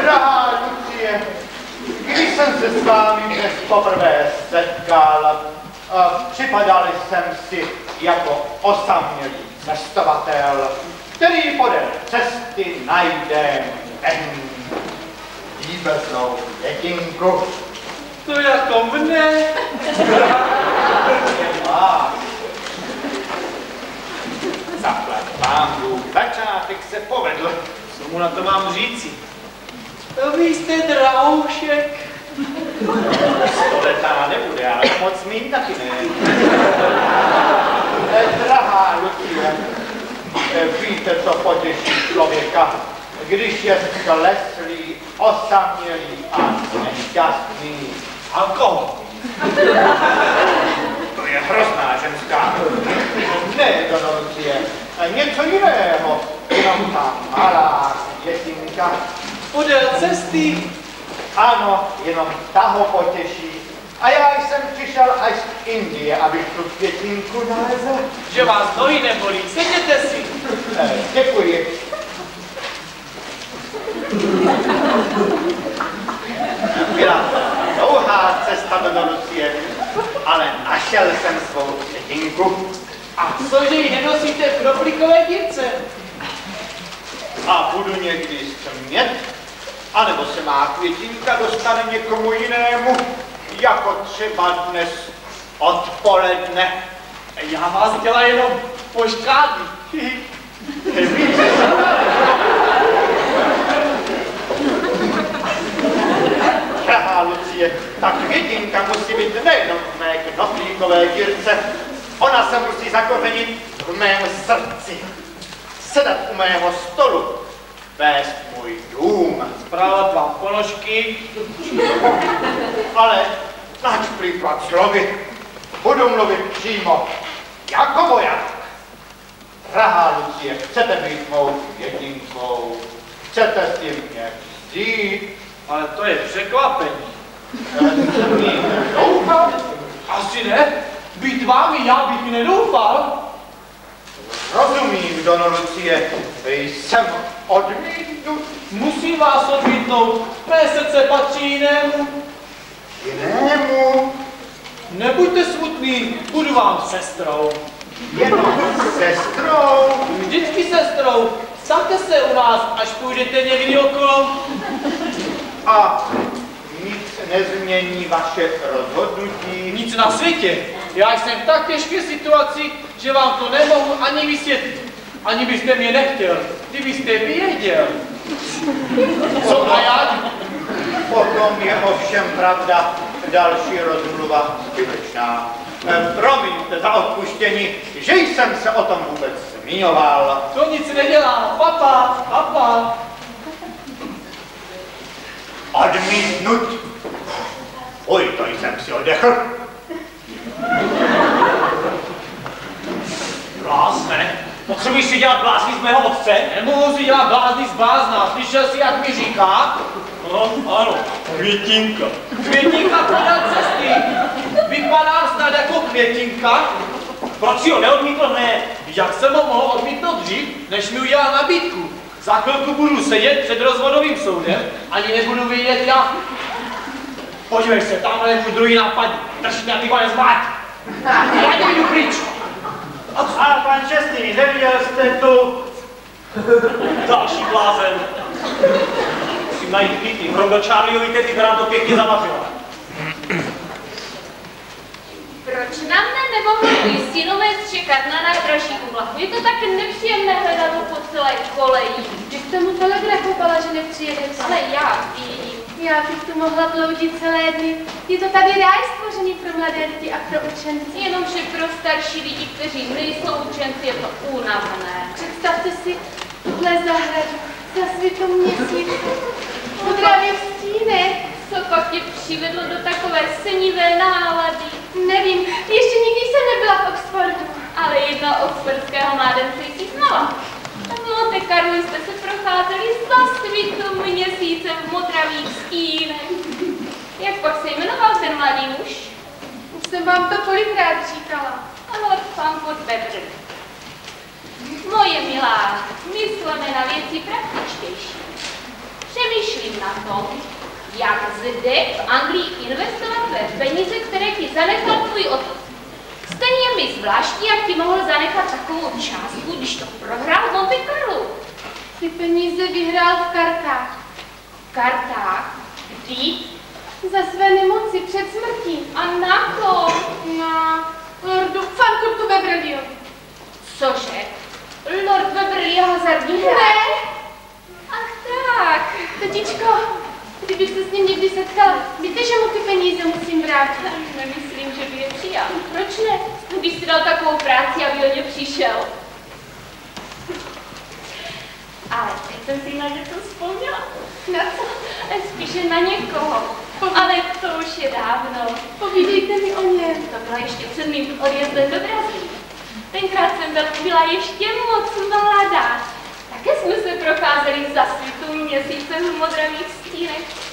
Drahá Lucie, když jsem se s vámi dnes poprvé setkal, eh, připadal jsem si jako osamělý cestovatel, který podél cesty najde hm, výbeznou jedinku. To jako mne. A zaplať pámbu, začátek se povedl. Co mu na to mám říci? To vy jste drahoušek. Stoletá nebude, ale moc mým taky ne. Drahá Lucie, víte, co potěší člověka, když je skleslý, osamělý a nešťastný. Alkohol. To je hrozná ženská. Ne, dono Lucie, něco jiného, jenom ta malá dětinka. Podél cesty. Ano, jenom ta ho potěší. A já jsem přišel až z Indie, abych tu květinku nalezl. Že vás nohy nebolí. Sedněte si. Eh, děkuji. Byla dlouhá cesta do Lucie, ale našel jsem svou květinku. A cože ji nenosíte v knoflíkové dírce? A budu někdy smět, anebo se má květinka dostane někomu jinému, jako třeba dnes odpoledne. Já vás dělá jenom poškádný. Drahá Lucie, ta květinka musí být nejenom v mé knoflíkové dírce, ona se musí zakořenit v mém srdci, sedat u mého stolu, vést můj dům, Zpráva dva ponožky. ale nač příklad slovy, budu mluvit přímo, jako voják. Drahá Lucie, chcete být mou květinkou, chcete si mě vzít, Ale to je překvapení. Ní doufám, Asi ne. Být vámi já bych nedoufal. rozumím, Dono Lucie, jsem odmítnut Musím vás odmítnout. Mé srdce patří jinému. jinému, Nebuďte smutný, budu vám sestrou. jenom sestrou. Vždycky sestrou. Stavte se u nás, až půjdete někdy okolo. A nezmění vaše rozhodnutí. Nic na světě. Já jsem v tak těžké situaci, že vám to nemohu ani vysvětlit. Ani byste mě nechtěl, kdybyste věděl. Co a já? Potom je ovšem pravda další rozmluva zbytečná. Eh, Promiňte za odpuštění, že jsem se o tom vůbec zmiňoval. To nic nedělá. Papa, papa. Odmítnut. Oj, to jsem si odechl. Blázne. Potřebuješ si dělat blázny z mého otce? Nemohu si dělat blázny z blázna. Slyšel jsi, jak mi říká? No, ano. Květinka. Květinka podél cesty. Vypadá snad jako květinka. Proč si ho neodmítl ne? Jak jsem ho mohl odmítnout dřív, než mi udělal nabídku? Za chvilku budu sedět před rozvodovým soudem, ani nebudu vědět jak. Podívej se, tamhle je můj druhý nápad. Drž mě, abych ho nezmát. Já nejdu pryč. A pan Čestný, neviděl jste tu? Další blázen. Musím najít Kitty. Hrom do Charlieovi tety, která to pěkně zavařila. Proč nám ne nemohli synovec čekat na nádraží u vlaku? Je to tak nepříjemné hledat ho po celé koleji. Když jsem mu telegrafovala, že nepřijede, Ale já vím. Já bych tu mohla bloudit celé dny. Je to tady ráj stvořený pro mladé lidi a pro učence. Jenomže pro starší lidi, kteří nejsou učenci, je to únavné. Představte si tuhle zahradu, zasvitou měsíce, modravě v stínech. Co pak tě přivedlo do takové senivé nálady? Nevím, ještě nikdy jsem nebyla v Oxfordu. Ale jedna oxfordského mládence jsi znala. Monte Carlo jste se procházeli za svitu měsíce v modravých stínech. Jak pak se jmenoval ten mladý muž? Už jsem vám to kolikrát říkala. Lord Fanford Beverly. Moje milá, myslíme na věci praktičtější. Přemýšlím na tom, jak zde v Anglii investovat tvé peníze, které ti zanechal tvůj otec. Mi zvláštní, jak ti mohl zanechat takovou částku, když to prohrál v Monte Carlo. Ty peníze vyhrál v kartách. V kartách? Kdy? Za své nemoci před smrtí. A na to? Na lordu Fankurtu Beverlyovi. Cože? Lord Beverly je hazardní hráč? Ne, Ach tak. tetičko, kdybyste s ním někdy setkala, víte, že mu ty peníze musím vrátit. Nemyslím, že by je přijal. Proč ne? Když si dal takovou práci, aby o ně přišel. Ale teď jsem si na něco vzpomněla. Na co? Spíše na někoho. Ale to už je dávno. Povídejte mi o něm. To byla ještě před mým odjezdem do Brazílie. Tenkrát jsem byl, byla ještě moc mladá. Také jsme se procházeli za světu měsícem v modravých stínech.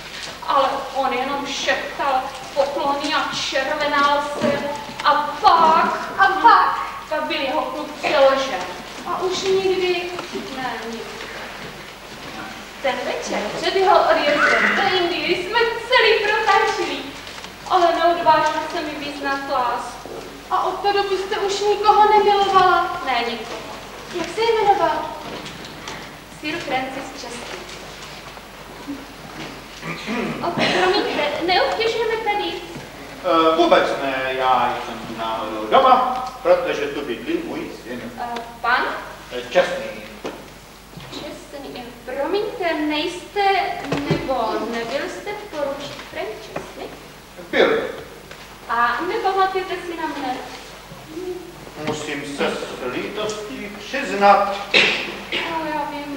Ale on jenom šeptal poklony a červenal se. A pak, A pak? pak byl jeho klub přeložen. A už nikdy. Ne, nic. Ten večer před jeho odjezdem do Indie jsme celý protančili. Ale neodvážila se mi vyznat lásku. A od té doby jste už nikoho nemilovala. Ne, nikoho. Jak se jmenoval? Sir Francis Chester. O, promiňte, neobtěžujeme tady. E, vůbec ne, já jsem tu náhodou doma, protože tu bydlí můj syn. Uh, pan? E, čestný. Čestný. eh, Promiňte, nejste, nebo nebyl jste poručík Francesny? Byl. A nepamatujete si na mne? Musím se s lítostí přiznat, No, já vím,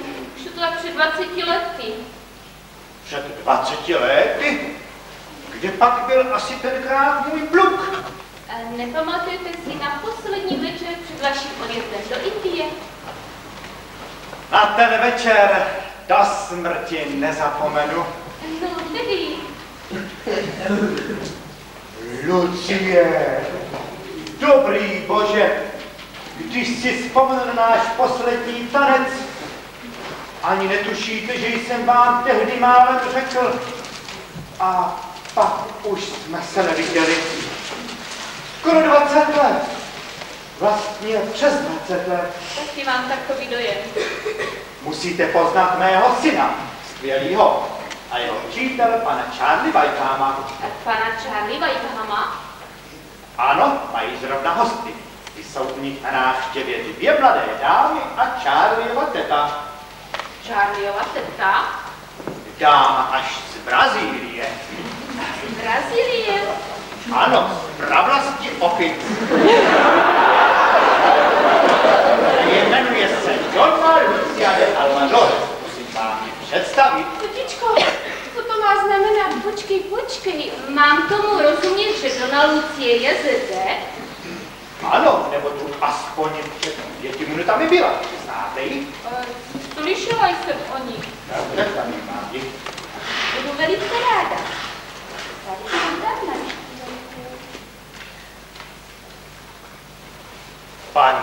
tak před 20 lety. před 20 lety, kde pak byl asi tenkrát můj pluk. A nepamatujete si na poslední večer před vaším odjezdem do Indie? Na ten večer do smrti nezapomenu. No, tedy, Lucie, dobrý bože, když si vzpomenu na náš poslední tanec, ani netušíte, že jsem vám tehdy málem řekl. A pak už jsme se neviděli. Skoro 20 let. Vlastně přes 20 let. taky mám takový dojem. Musíte poznat mého syna, skvělýho, a jeho přítele, pana Charlie Whitehama. A pana Charlie Whitehama? Ano, mají zrovna hosty. Ty jsou u nich na návštěvě dvě mladé dámy a Charlieva teta. Charlieova tetka? Dáma až z Brazílie. Z Brazílie? Ano, z pravlasti opic. Jmenuje se Donna Lucia de Alvador. Musím vám ji představit. Tetičko, co to má znamenat? Počkej, počkej, mám tomu rozumět, že Dona Lucie je zde? Ano, nebo tu aspoň před pěti minutami byla. Znáte ji? Slyšela jsem o tam ji. Budu velice ráda. Tady jsem dávna. Paní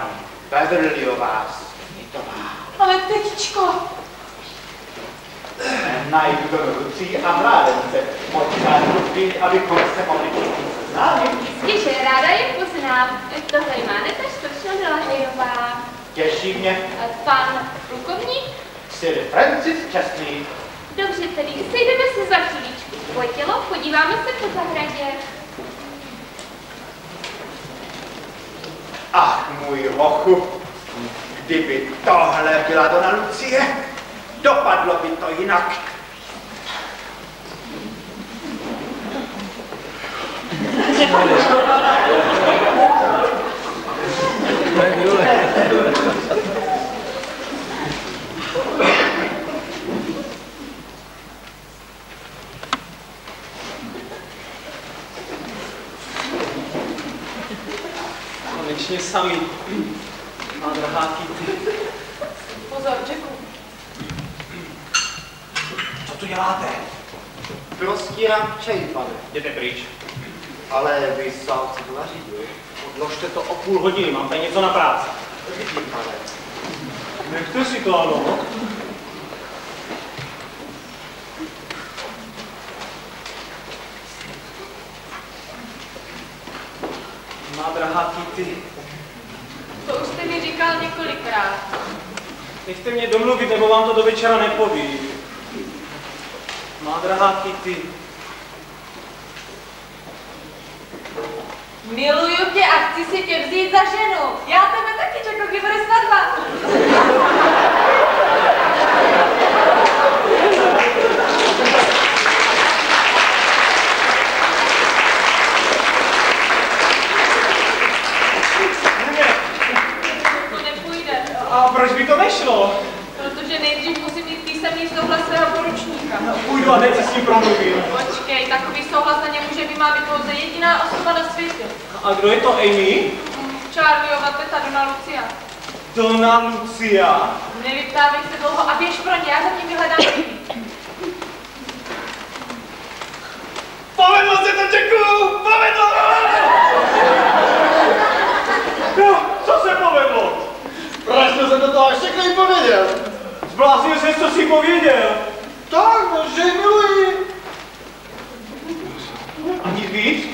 Beverlyová Smitová. Ale tetičko, Najdu do Lucii a mládence. Počkáte chvíli, abychom se mohli seznámit. Jistě, že ráda je poznám. Tohle je Máneta Štočna Delařejová. Těší mě Eh, Pan plukovník? Sir Francis Chesney. Dobře, tedy sejdeme se za chvíličku. Pojď, tělo, podíváme se po zahradě. můj hochu, kdyby tohle byla Dona Lucie, dopadlo by to jinak. Konečně sami. Má drahá Kitty. Pozor, Jacku. Co tu děláte? Prostírám čaj, pane. Jděte pryč. Ale vy sám si to nařídil. Odložte to o půl hodiny, mám tady něco na práci. Si to, ano. Má drahá Kitty, To už jste mi říkal několikrát. nechte mě domluvit, nebo vám to do večera nepovím. Má drahá Kitty, Miluju tě a chci si tě vzít za ženu. Já tebe taky čekám, kdy bude svatba. To nepůjde, a proč by to nešlo? protože nejdřív musím mít písemný souhlas svého poručníka. Půjdu a teď si s ním promluvím. Počkej, takový souhlas na ně může vymávat pouze jediná osoba na světě. A kdo je to Amy? Charlieova teta Dona Lucia. Dona Lucia. Nevyptávej se dlouho a běž pro ně, já zatím vyhledám. Povedlo se to, Jacku! Povedlo! No, co se povedlo? Proč jsem to toho všechno jí pověděl? Zbláznil se, co jsi pověděl. Tak, no, že ji miluji. A nic víc?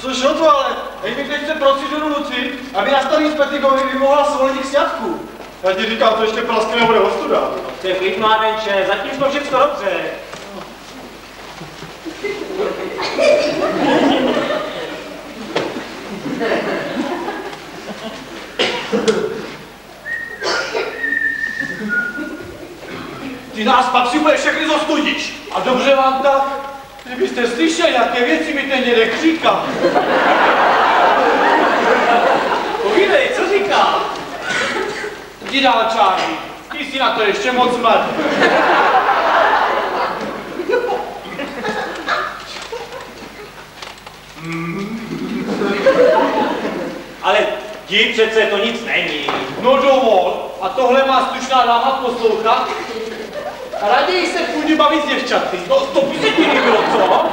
Což o to, ale Amy teď chce prosit ženu Luci, aby na starý Petikovi vymohla svolení k sňatku. Já ti říkám, to ještě prasky nebude ostuda. To je klid, mládenče, zatím to všechno dobře. Ty nás pak si bude všechny zostudíš. A dobře vám tak, kdybyste slyšeli, jaké věci mi ten dědek říká. Povídej, co říká? Jdi dál, Charlie. Ty jsi na to ještě moc mladý. Ale ti přece to nic není. No dovol, a tohle má slušná dáma poslouchat? Raději se půjde bavit s děvčaty. No to by se ti líbilo, co?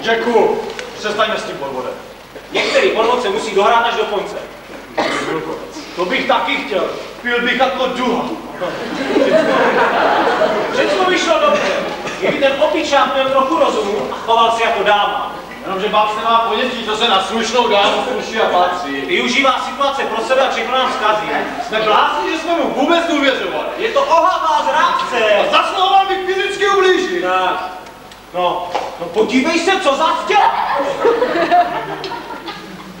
Jacku, přestaňme s tím podvodem. Některý podvod se musí dohrát až do konce. To bych taky chtěl. Pil bych jako duha. Všechno vyšlo dobře. Kdyby ten opičák měl trochu rozumu a choval se jako dáma. Jenomže se má ponětí, co se na slušnou dámu sluší a patří. Využívá situace pro sebe a všechno nám zkazí. Jsme blázni, že jsme mu vůbec důvěřovali. Je to ohavná zrádce. A zasnoval bych fyzicky ublížit. Tak. No, no podívej se, co za.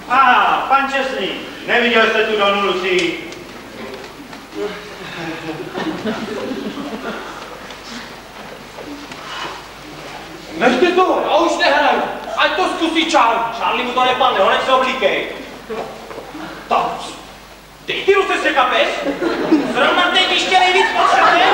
A, pan Česný, neviděl jste tu Donu Lucii? Nechte toho, já už nehraju. Ať to zkusí Charlie. Charlie mu to nepadne, honeď se oblíkej. Tak, Dej ty ruce se kapes. Zrovna teď ještě nejvíc potřebuje.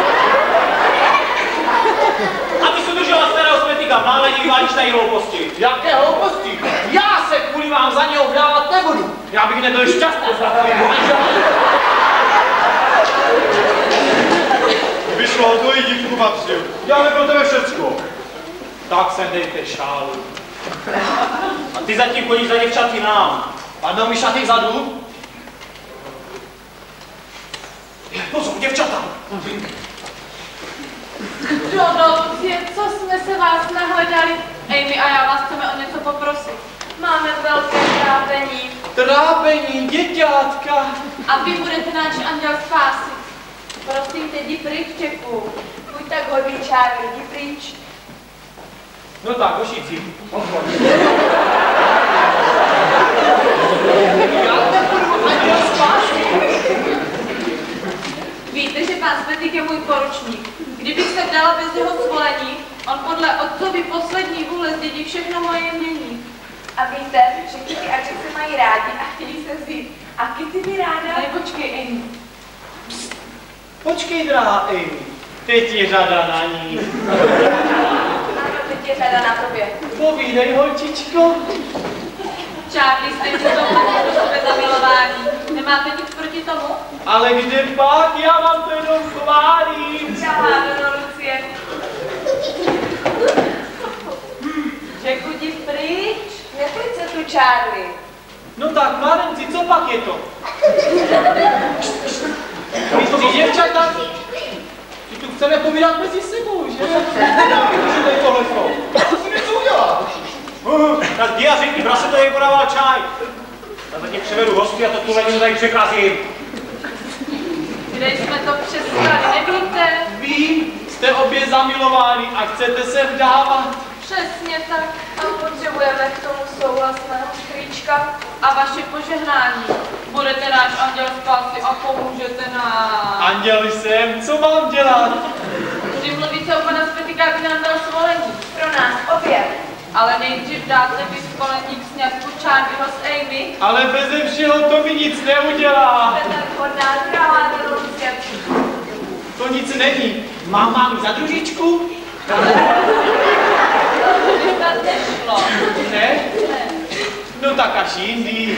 Aby se držela starého smetika, mále vyvádíš tady hlouposti. jaké hlouposti. Já se kvůli vám za něho vdávat nebudu. Já bych nebyl šťastný za. Vyšlo o tvoji dívku patřil. Děláme pro tebe všecko. Tak sem dejte šálu. A ty zatím chodíš za děvčaty nám. Padnou mi šaty vzadu? Pozor, děvčata! Dono, Lucie, co jsme se vás nahledali? Amy a já vás chceme o něco poprosit. Máme velké trápení Trápení, děťátka. a vy budete náš anděl spásy. Prosím tě, jdi pryč, Čeku. Buď tak hodný, Charlie, jdi pryč. No tak, Košici. Víte, že pán Smetik je můj poručník. Kdybych se dala bez jeho svolení, on podle otcovi poslední vůle zdědí všechno moje mění. A víte, že Kitty a Jack se mají rádi a chtějí se vzít. A Kitty by ráda... Ale počkej, Amy. Psst. počkej, drahá Amy. Teď je řada na ní. Je řada na tobě. Povídej, holčičko. Charlie, jste ti to do sebe zamilování. Nemáte nic proti tomu? Ale kde pak, já vám to jenom chválím. Do Lucie. Řekl ti pryč. Nepojď se tu, Charlie. No tak, mladenci, co pak je to? My tři děvčata, chceme povídat mezi sebou, že? Že tady tohle to. Co si něco udělá? Uh, tak jdi a řekni, prase to jej podával čaj. Já zatím převedu hosty a to tu ledinu tady překazím. Kde jsme to přestali, nevíte? Vy jste obě zamilováni a chcete se vdávat. Přesně tak. A potřebujeme k tomu souhlasného strýčka. A vaše požehnání. Budete náš anděl spásy a pomůžete nám. Anděli jsem, co mám dělat? Přimluvíte u pana Spetika, aby nám dal svolení. Pro nás obě. Ale nejdřív dáte vy svolení k sňatku Charlieho s Amy. Ale beze všeho to mi nic neudělá. Do. To nic není. Mám mám za družičku? To nešlo. Ne? No tak až jindy.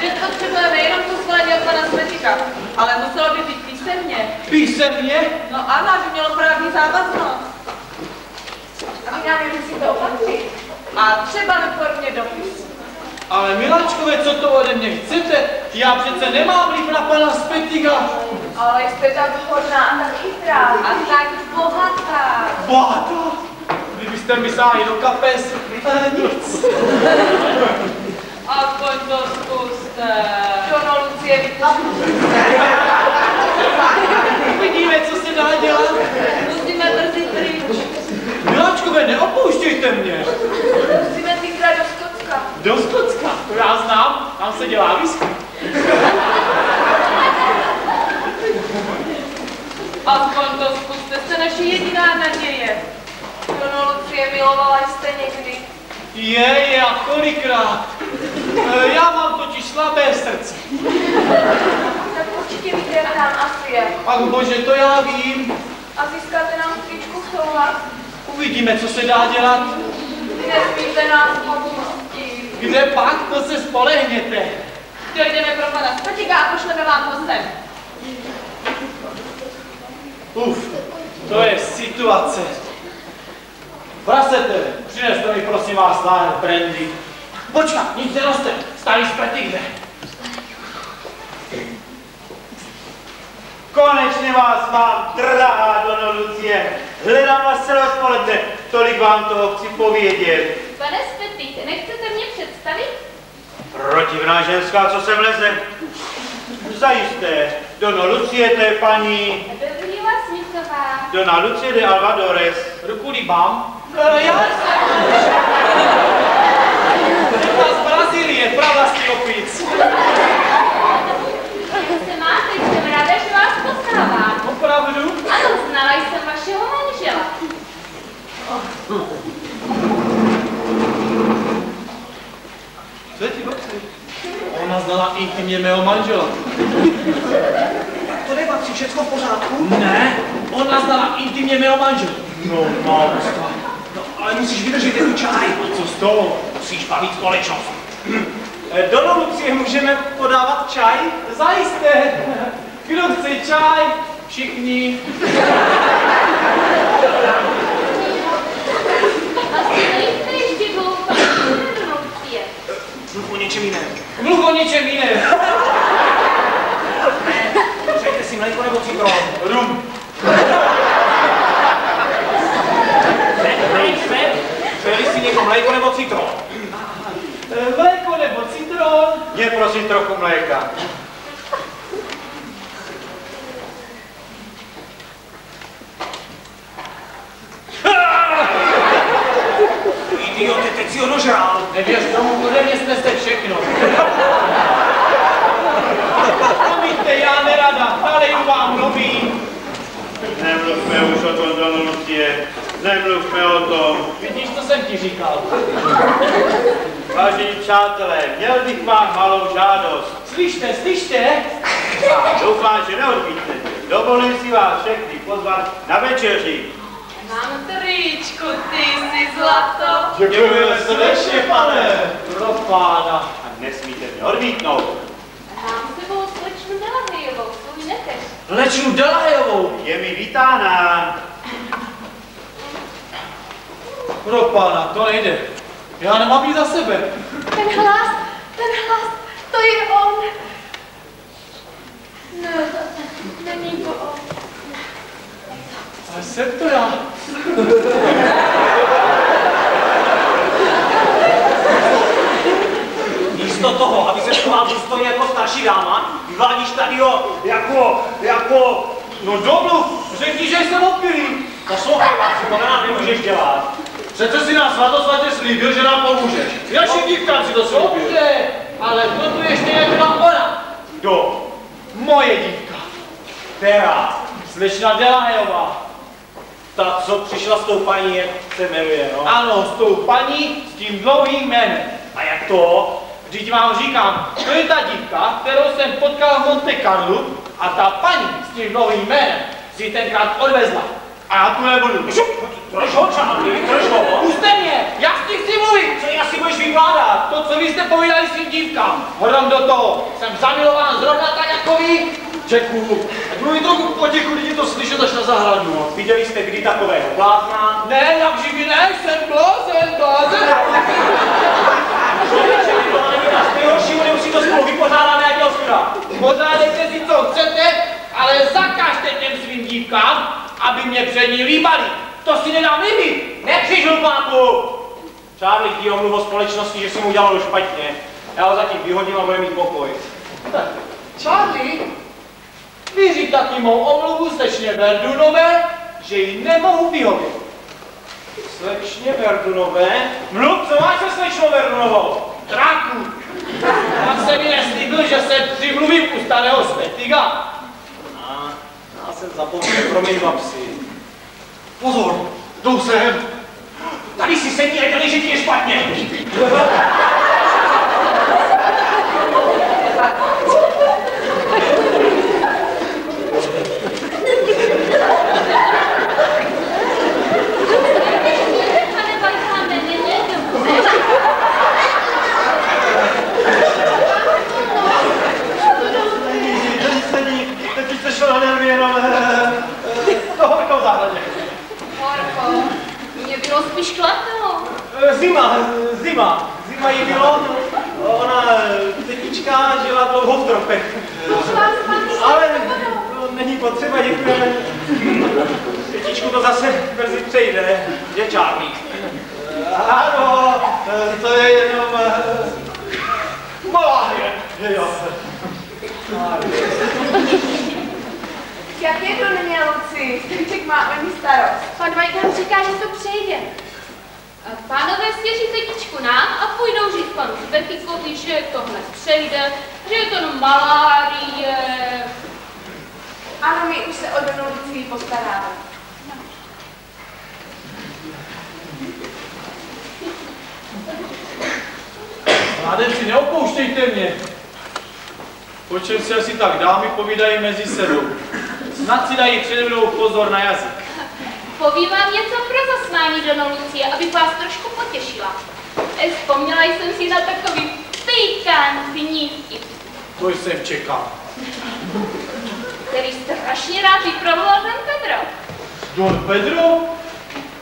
Že potřebujeme jenom to svolení od pana Spetika. Ale muselo by být písemně. Písemně? No ano, aby mělo právní závaznost. A vy nám je musíte opatřit. A třeba ve formě dopisu. Ale miláčkové, co to ode mě chcete? Já přece nemám vliv na pana Spetiga. Ale jste tak hodná a tak chytrá. A tak bohatá. Bohatá. Kdybyste mi sáhli do kapes, ale nic. Aspoň to zkuste. Dono Lucie, vy to Vidíme, co se dá dělat. Musíme brzy pryč. Miláčkové, neopouštějte mě. musíme zítra do Skotska. Do Skotska, to já znám, tam se dělá whisky. Aspoň to zkuste, jste naše jediná naděje. Dono Lucie, milovala jste někdy. Je, je, a kolikrát. E, Já mám totiž slabé srdce. Tak určitě víte, jak nám asi je. Ach bože, to já vím. A získáte nám strýčku souhlas. Uvidíme, co se dá dělat. Nesmíte nás opustit. Kde pak, to se spolehněte. Dojdeme pro pana Spatika a pošleme vám ho sem. Uf, to je situace. Prasete, přineste mi prosím vás láhev brandy. Počkat, nic neroste, starý jde. Konečně vás mám, drahá Dono Lucie. Hledám vás celé odpoledne, tolik vám toho chci povědět. Pane Spetite, nechcete mě představit? Protivná ženská, co sem leze. Zajisté, Dono Lucie, to je paní Beverlyva Smithová. Dona Lucie de Alvadores. Ruku líbám. Já jsem... Z Brazílie, pravlastý opic. Jak se máte? Jsem ráda, že vás poznávám. Opravdu? Ano, znala jsem vašeho manžela. Co je ti dobře? Ona znala intimně mého manžela. To nepatří všechno v pořádku? Ne, ona znala intimně mého manžela. No, no, no, ale musíš vydržet jednu čaj. A co z toho? Musíš bavit společnost. E, Do Lucie můžeme podávat čaj? Zajisté. Kdo chce čaj? Všichni. Mluv o něčem jiném. Mluv o něčem jiném. Přejte si mléko nebo citron. Rum. Ne, nejsme. Přejeli si někdo mléko nebo citron. E, Mléko nebo citron? Mě prosím trochu mléka. Idiote, teď si ho dožrál. Nevěř tomu, ode mě snese všechno. Promiňte, já nerad ráda, naleju vám nový. Nemluvme už o tom, Don Lucie. Nemluvme o tom. Vidíš, co jsem ti říkal? Vážení přátelé, měl bych vám malou žádost. Slyšte, slyšte? A doufám, že neodmítnete. Dovolím si vás všechny pozvat na večeři. Mám tričku, ty jsi zlato. Děkujeme srdečně, pane. Pro pána. A nesmíte mě odmítnout. Mám s sebou slečnu Delahejovou, svůj neteř. Lečnu Delajovou. Je mi vítána. Pro pána, to nejde. Já nemám jít za sebe. Ten hlas, ten hlas, to je on. Ne, není to on. Ale jsem to já. Místo toho, aby se choval důstojně jako starší dáma, vyvádíš tady ho jako, jako, no domluv, řekni, že jsem opilý. Poslouchej vás, to nám nemůžeš dělat. Přece si nás svatosvatě slíbil, že nám pomůžeš. Jakým dívkám si to slíbil? Dobře, ale to tu ještě nebyla ona. Kdo? Moje dívka. Která? Slečna Delajová. Ta, co přišla s tou paní, jak se jmenuje, no? Ano, s tou paní s tím dlouhým jménem. A jak to? Vždyť vám říkám, to je ta dívka, kterou jsem potkal v Monte Carlo a ta paní s tím dlouhým jménem si tenkrát odvezla. A já tu nebudu. Drž ho, Charlie, drž ho. Puste mě, já s tím chci mluvit. Co já si budeš vykládat? To, co vy jste povídali svým dívkám, hodám do toho. Jsem zamilován zrovna tak jako vy. Čeku, ať mluví trochu potichu, lidi to slyšet až na zahradu. Viděli jste kdy takového blázna? Ne, jak živí ne, jsem blázen, blázen. Nejhoršího, nemusí to spolu vypořádat nějaký ostuda. Pořádejte si, co chcete, ale zakažte těm svým dívkám, aby mě před ní líbali. To si nedám líbit. Nekřiž hlupáku! Charlie ti omluv o společnosti, že si mu udělal špatně. Já ho zatím vyhodím a bude mít pokoj. Charlie, vyříď taky mou omluvu slečně Verdunové, že jí nemohu vyhovět. Slečně Verdunové? Mluv, co máš se slečnou Verdunovou? Tráku, já jsem mi neslíbil, že se přimluvím u starého Svetiga. A, já jsem zapomněl, promiň babsi. Pozor, jdou sem. Tady si sedí a dělej, že ti je špatně. Pane Vajcháme, nemějte mu. Sedí, teď už se šlo na nervy jenom to horkou zahradě. Horko, mě bylo spíš chladno. Eh, Zima, zima. Zima jí bylo. Ona, eh, tetička, žila dlouho v tropech. Ale to není potřeba, děkujeme. Tetičku to zase brzy přejde. Je Charlie. Ano, eh, to je jenom malárie. Jo. Jak je to není, Luci? Strýček má o ní starost. Pan Vajkán říká, že to přejde. A Pánové svěří tetičku nám a půjdou říct panu Svetikovi, že tohle přejde, že je to jenom malárie. Ano, my už se o Donu Lucii postaráme. Mládenci, neopouštějte mě. Po čem si asi tak dámy povídají mezi sebou. Snad si dají přede mnou pozor na jazyk. Povím vám něco pro zasmání do Lucie, abych vás trošku potěšila. Eh, Vzpomněla jsem si na takový pikantní vtip, To jsem čekal. který strašně rád vypravoval Don Pedro. Don Pedro?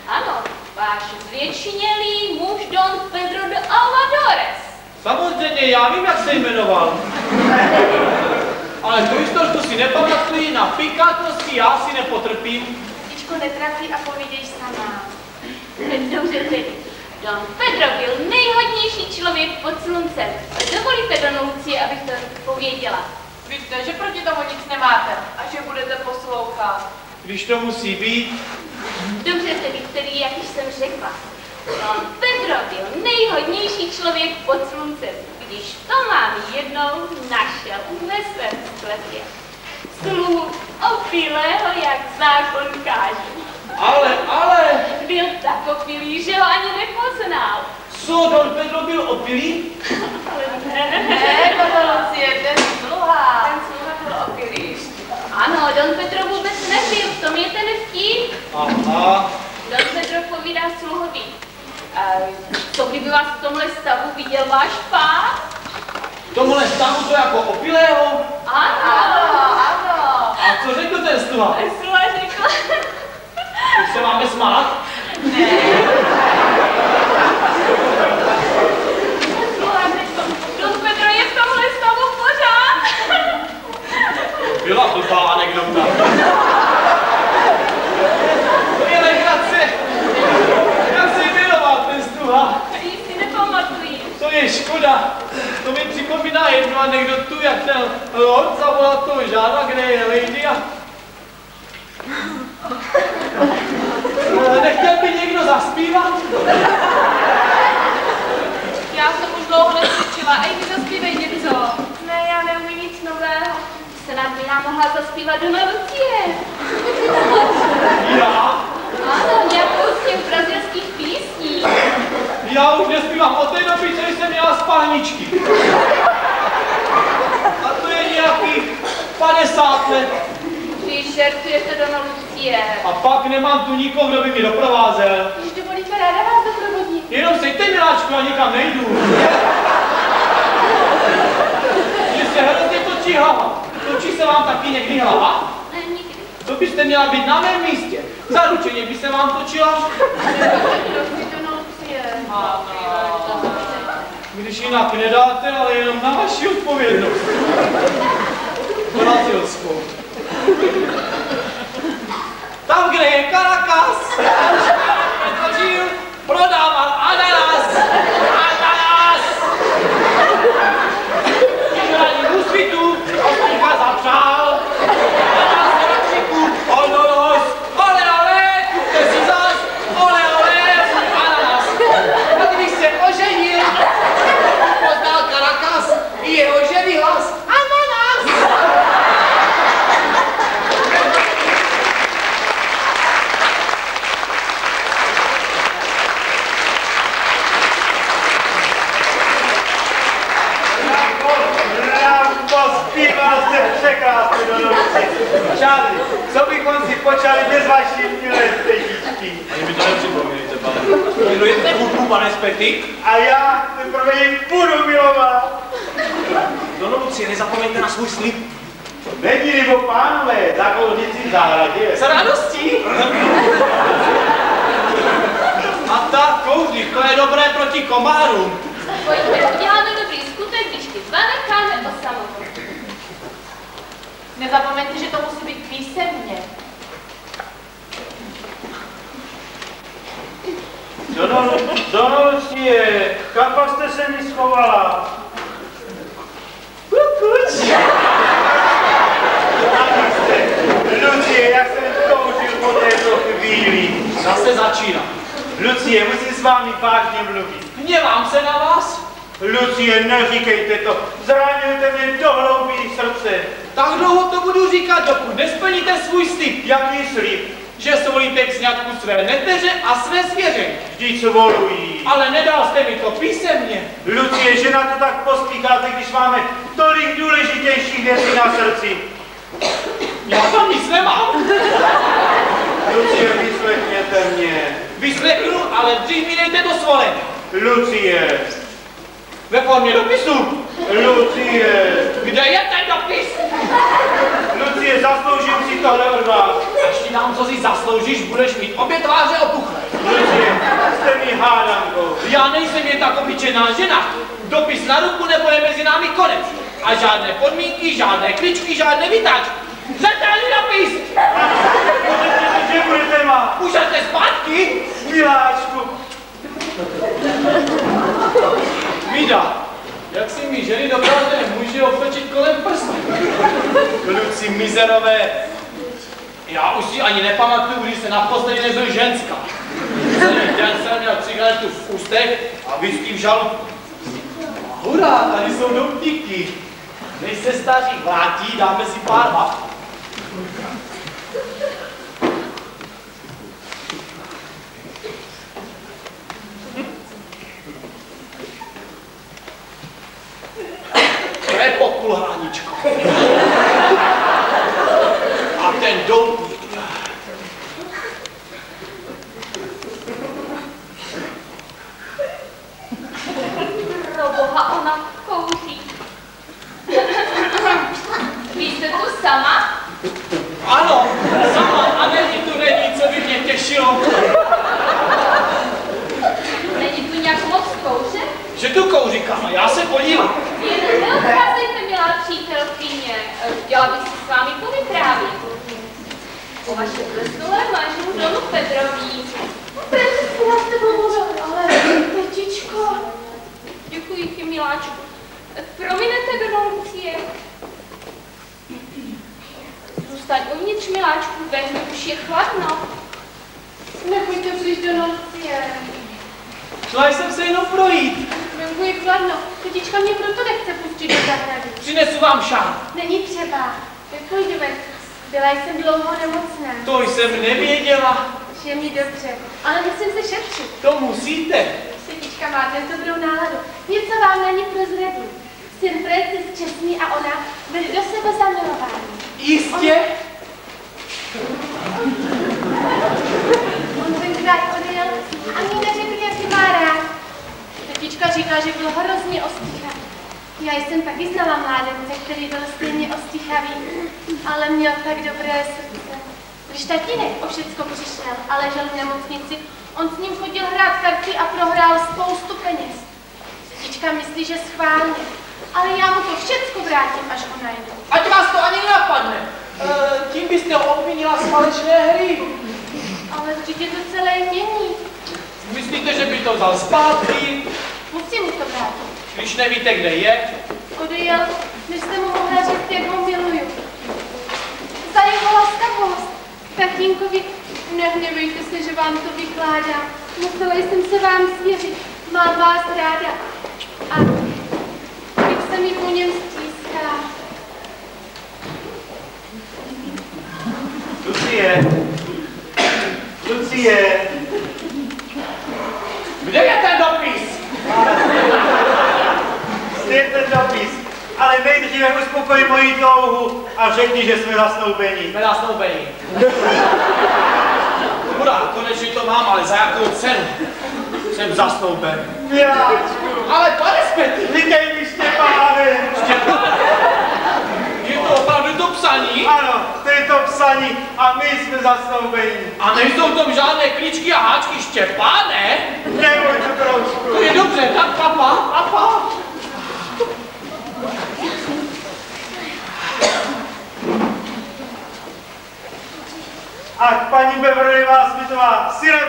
Ano, váš zvětšinělý muž Don Pedro de Alvadores. Samozřejmě, já vím, jak se jmenoval. Ale tu historku si nepamatuji, na pikantnosti já si nepotrpím. Tičko, netrafí a povídej sama. Dobře tedy. Don Pedro byl nejhodnější člověk pod sluncem. Dovolíte, Don Lucie, abych to pověděla. Víte, že proti tomu nic nemáte a že budete poslouchat. Když to musí být, Dobře tedy, který, jak už jsem řekla. Don Pedro byl nejhodnější člověk pod sluncem, když to mám jednou našel ve svém sklepě. sluhu opilého, jak zákon káže. Ale, ale, Byl tak opilý, že ho ani nepoznal. co Don Pedro byl opilý? Ale ne. Ne, Donolocie, ten sluha. Ten sluha byl opilý. Ano, Don Pedro vůbec nebyl, v tom je ten vtip. Aha, Don Pedro povídá sluhovi. "Eh, Co kdyby vás v tomhle stavu viděl váš pán? v tomhle stavu to jako opilého? Ano. ano. A co řekl ten sluha? Sluha řekl, Už se máme smát? pořád. Byla blbá anekdota. To je legrace. Jak se jmenoval ten sluha? Ji si nepamatuji. To je škoda. To mi připomíná jednu anekdotu, jak ten Lord zavolal toho žáda, kde je lady a... Nechtěl by někdo zaspívat? Já jsem už dlouho neslyšela. Ej, mi zaspívej něco. Ne, já neumím nic nového. Se nám by nám mohla zaspívat Dona Lucie. Já? Ano, nějakou z těch brazilských písní. Já už nespívám od té doby, co jsem měla spálničky. A to je nějakých 50 let. Vy žertujete Dona Lucie. A pak nemám tu nikoho, kdo by mi doprovázel. Když dovolíte, ráda vás doprovodí. Jenom sejte miláčku, já nikam nejdu. Mně se hrozně točí hlava. Točí se vám taky někdy hlava? Ne, nikdy. To byste měla být na mém místě. Zaručeně by se vám točila. Když jinak nedáte, ale jenom na vaši odpovědnost. Brazilskou. Tam, kde je Caracas, Brasil prodával. Ananas!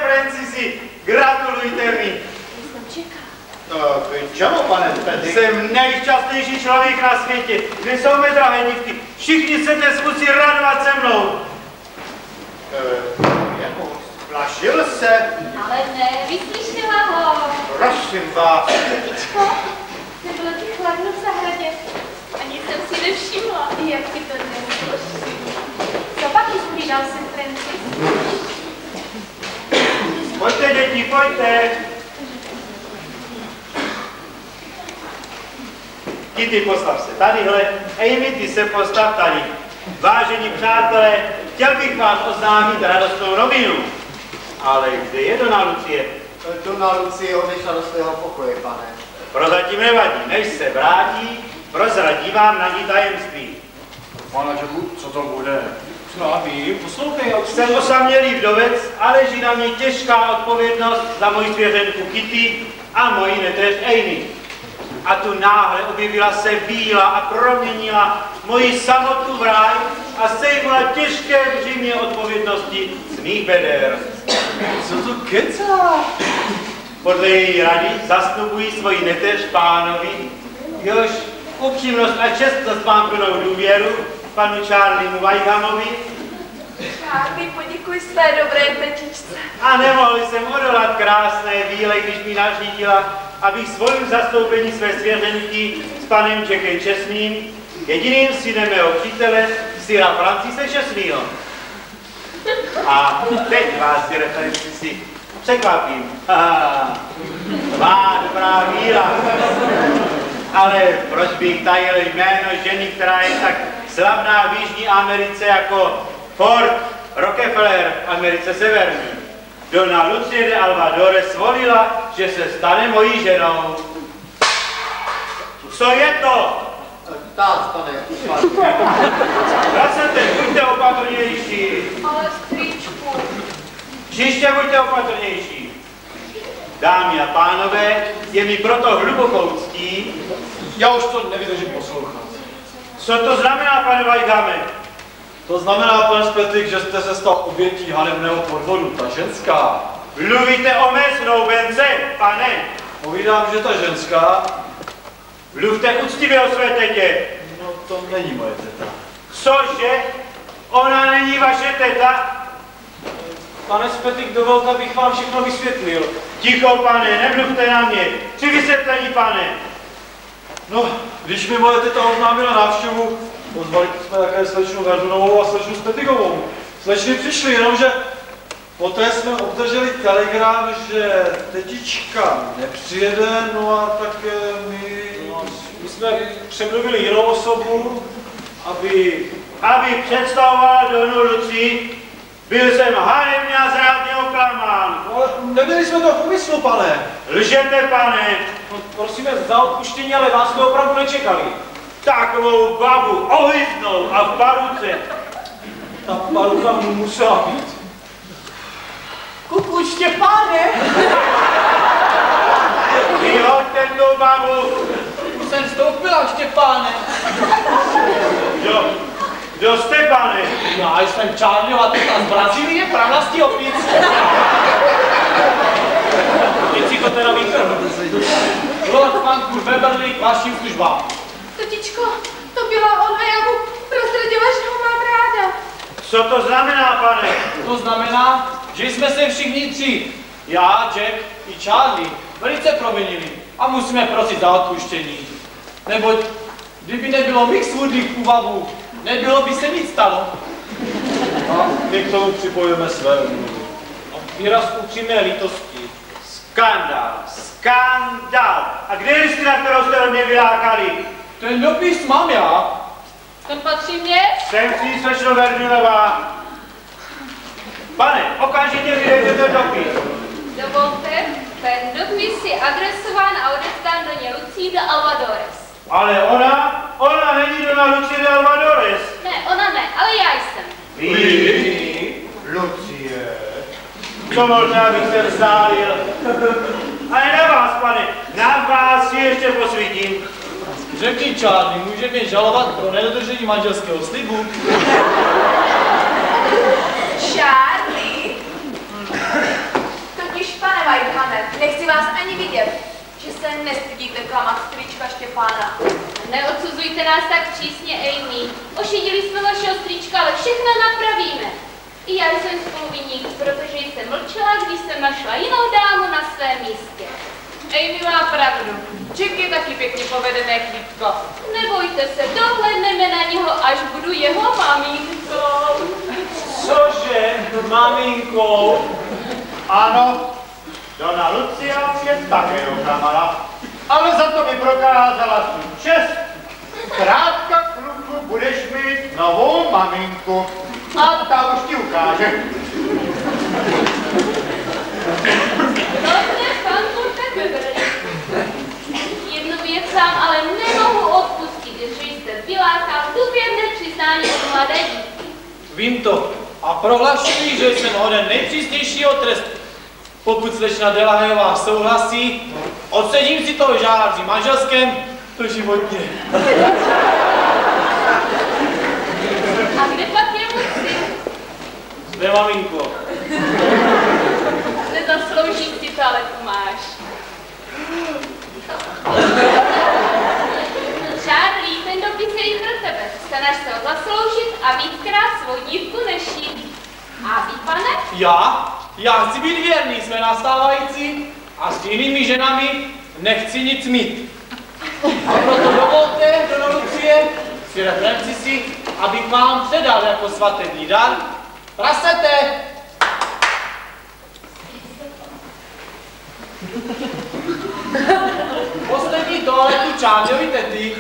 Francisi, gratulujte mi. No, čemu, pane Petr? Jsem nejšťastnější člověk na světě. Kde jsou mé drahé dívky? Všichni se dnes musí radovat se mnou. Uh, jako, splašil se? Ale ne, vyslyšela ho. Prosím vás. Tetičko, nebylo ti chladno v zahradě. Ani jsem si nevšimla. Jak ti to dnes Co pak jí zpovídal jsem Francis? Pojďte, děti, pojďte. Ty, ty postav se tadyhle. Amy, ty se postav tady. Vážení přátelé, chtěl bych vám oznámit radostnou novinu. Ale kde je Dona Lucie? Dona Lucie odešla do svého pokoje, pane. Prozatím nevadí, než se vrátí, prozradí vám na ní tajemství. Pane co to bude? No a vy, poslouchej, já Jsem osamělý vdovec a leží na mě těžká odpovědnost za moji svěřenku Kitty a moji neteř Amy. A tu náhle objevila se bíla a proměnila moji samotu v ráj a sejmula těžké břímě odpovědnosti z mých beder. Co to kecá? Podle její rady zasnubují svoji neteř pánovi, jehož upřímnost a čestnost mám plnou důvěru panu Charliemu Weighamovi Charlie, poděkuji své dobré tetičce. A nemohl jsem odolat krásné víle, když mi nařídila, abych svojím zastoupení své svěřenky s panem Jackem Česným, jediným synem mého přítele, syra Francise Česnýho. A teď vás, syre Francisi, překvapím. Haha, Má dobrá víra. Ale proč bych tajil jméno ženy, která je tak slavná v Jižní Americe jako Ford Rockefeller v Americe Severní? Dona Lucie de Alvadore svolila, že se stane mojí ženou. Co je to? Tác, pane, Zase buďte opatrnější. Ale strýčku, Příště buďte opatrnější. Dámy a pánové, je mi proto hlubokou ctí. Já už to nevydržím poslouchat. Co to znamená, pane Vajdame? To znamená, pan Spetik, že jste se stal obětí hanebného podvodu. Ta ženská. Mluvíte o mé snoubence, pane? Povídám, že ta ženská, Mluvte úctivě o své tetě. no to není moje teta. Cože? Ona není vaše teta? Pane Spetik, dovolte, abych vám všechno vysvětlil. Ticho, pane, nemluvte na mě. Při vysvětlení, pane. No, když mi moje teta oznámila návštěvu, pozvali jsme také slečnu Verdunovou a slečnu Spetikovou. Slečny přišly, jenomže poté jsme obdrželi telegram, že tetička nepřijede, no a tak my... No, my jsme přemluvili jinou osobu, aby... Aby představoval Donu Luci, byl jsem hanebně a zrádně oklamán. No, ale neměli jsme to v úmyslu, pane. Lžete, pane. No, prosíme za odpuštění, ale vás jsme opravdu nečekali. Takovou babu ohyznou a v paruce. Ta palucha mu musela být. Kuku Štěpáne, Vyhoďte tu babu. už jsem vstoupila, Štěpáne. Kdo jste, pane? Já jsem Charlieova teta z Brazílie, opic. Teď Lord Beverly k vašim službám. Tetičko, to byla on a já mu prozradila, že ho mám ráda. Co to znamená, pane? To znamená, že jsme se všichni tři, já, Jack i Charlie, velice provinili a musíme prosit za odpuštění. Neboť kdyby nebylo Mixwoodových půvabů, nebylo by se nic stalo. A my k tomu připojíme své omluvy. Výraz upřímné lítosti. Skandál, skandál. A kde je listina, kterou jste od mě vylákali? Ten dopis mám já. ten patří mě? Jsem si slečno Verdunová. Pane, okamžitě vydejte ten dopis. Dovolte, ten dopis je adresován a odevzdán do ně Lucí de Alvadores. Ale ona, ona není Dona Lucie de Alvadores. Ne, ona ne, ale já jsem. Vy? Lucie. To možná bych se vzdálil. Ale na vás, pane, na vás si ještě posvítím. Řekni Charlie, může mě žalovat pro nedodržení manželského slibu? Charlie? Totiž, pane Whitehame, nechci vás ani vidět, že se nestydíte klamat strýčka Štěpána. Neodsuzujte nás tak přísně, Amy. Ošidili jsme vašeho strýčka, ale všechno napravíme. I já jsem spoluviník, protože jsem mlčela, když jsem našla jinou dámu na svém místě. Amy má pravdu. Jack je taky pěkně povedené chlípko. Nebojte se, dohledneme na něho, až budu jeho maminkou. Cože, maminko? Ano, Dona Lucia mě také oklamala, ale za to mi prokázala svůj čest. Krátka kluku budeš mít novou maminku a ta už ti ukáže. Dobře, pan Beverly. Jednu věc vám ale nemohu odpustit, že jste vylákal důvěrné přiznání od mladé dívky. Vím to a prohlašuji, že jsem hoden nejpřísnějšího trestu. Pokud slečna Delahejová souhlasí, odsedím si to žádří manželském doživotně. A kde pak? Zde, maminko. Nezaslouží si to, ale tu máš. Charlie, ten dopis je pro tebe. Snaž se ho zasloužit a víckrát svou dívku nešít. A vy, pane? Já? Já chci být věrný své nastávající a s jinými ženami nechci nic mít. A proto dovolte, Dona Lucie, svěre Francisi, abych vám předal jako svatební dar prasete. Poslední toaletu Čáňovi tety.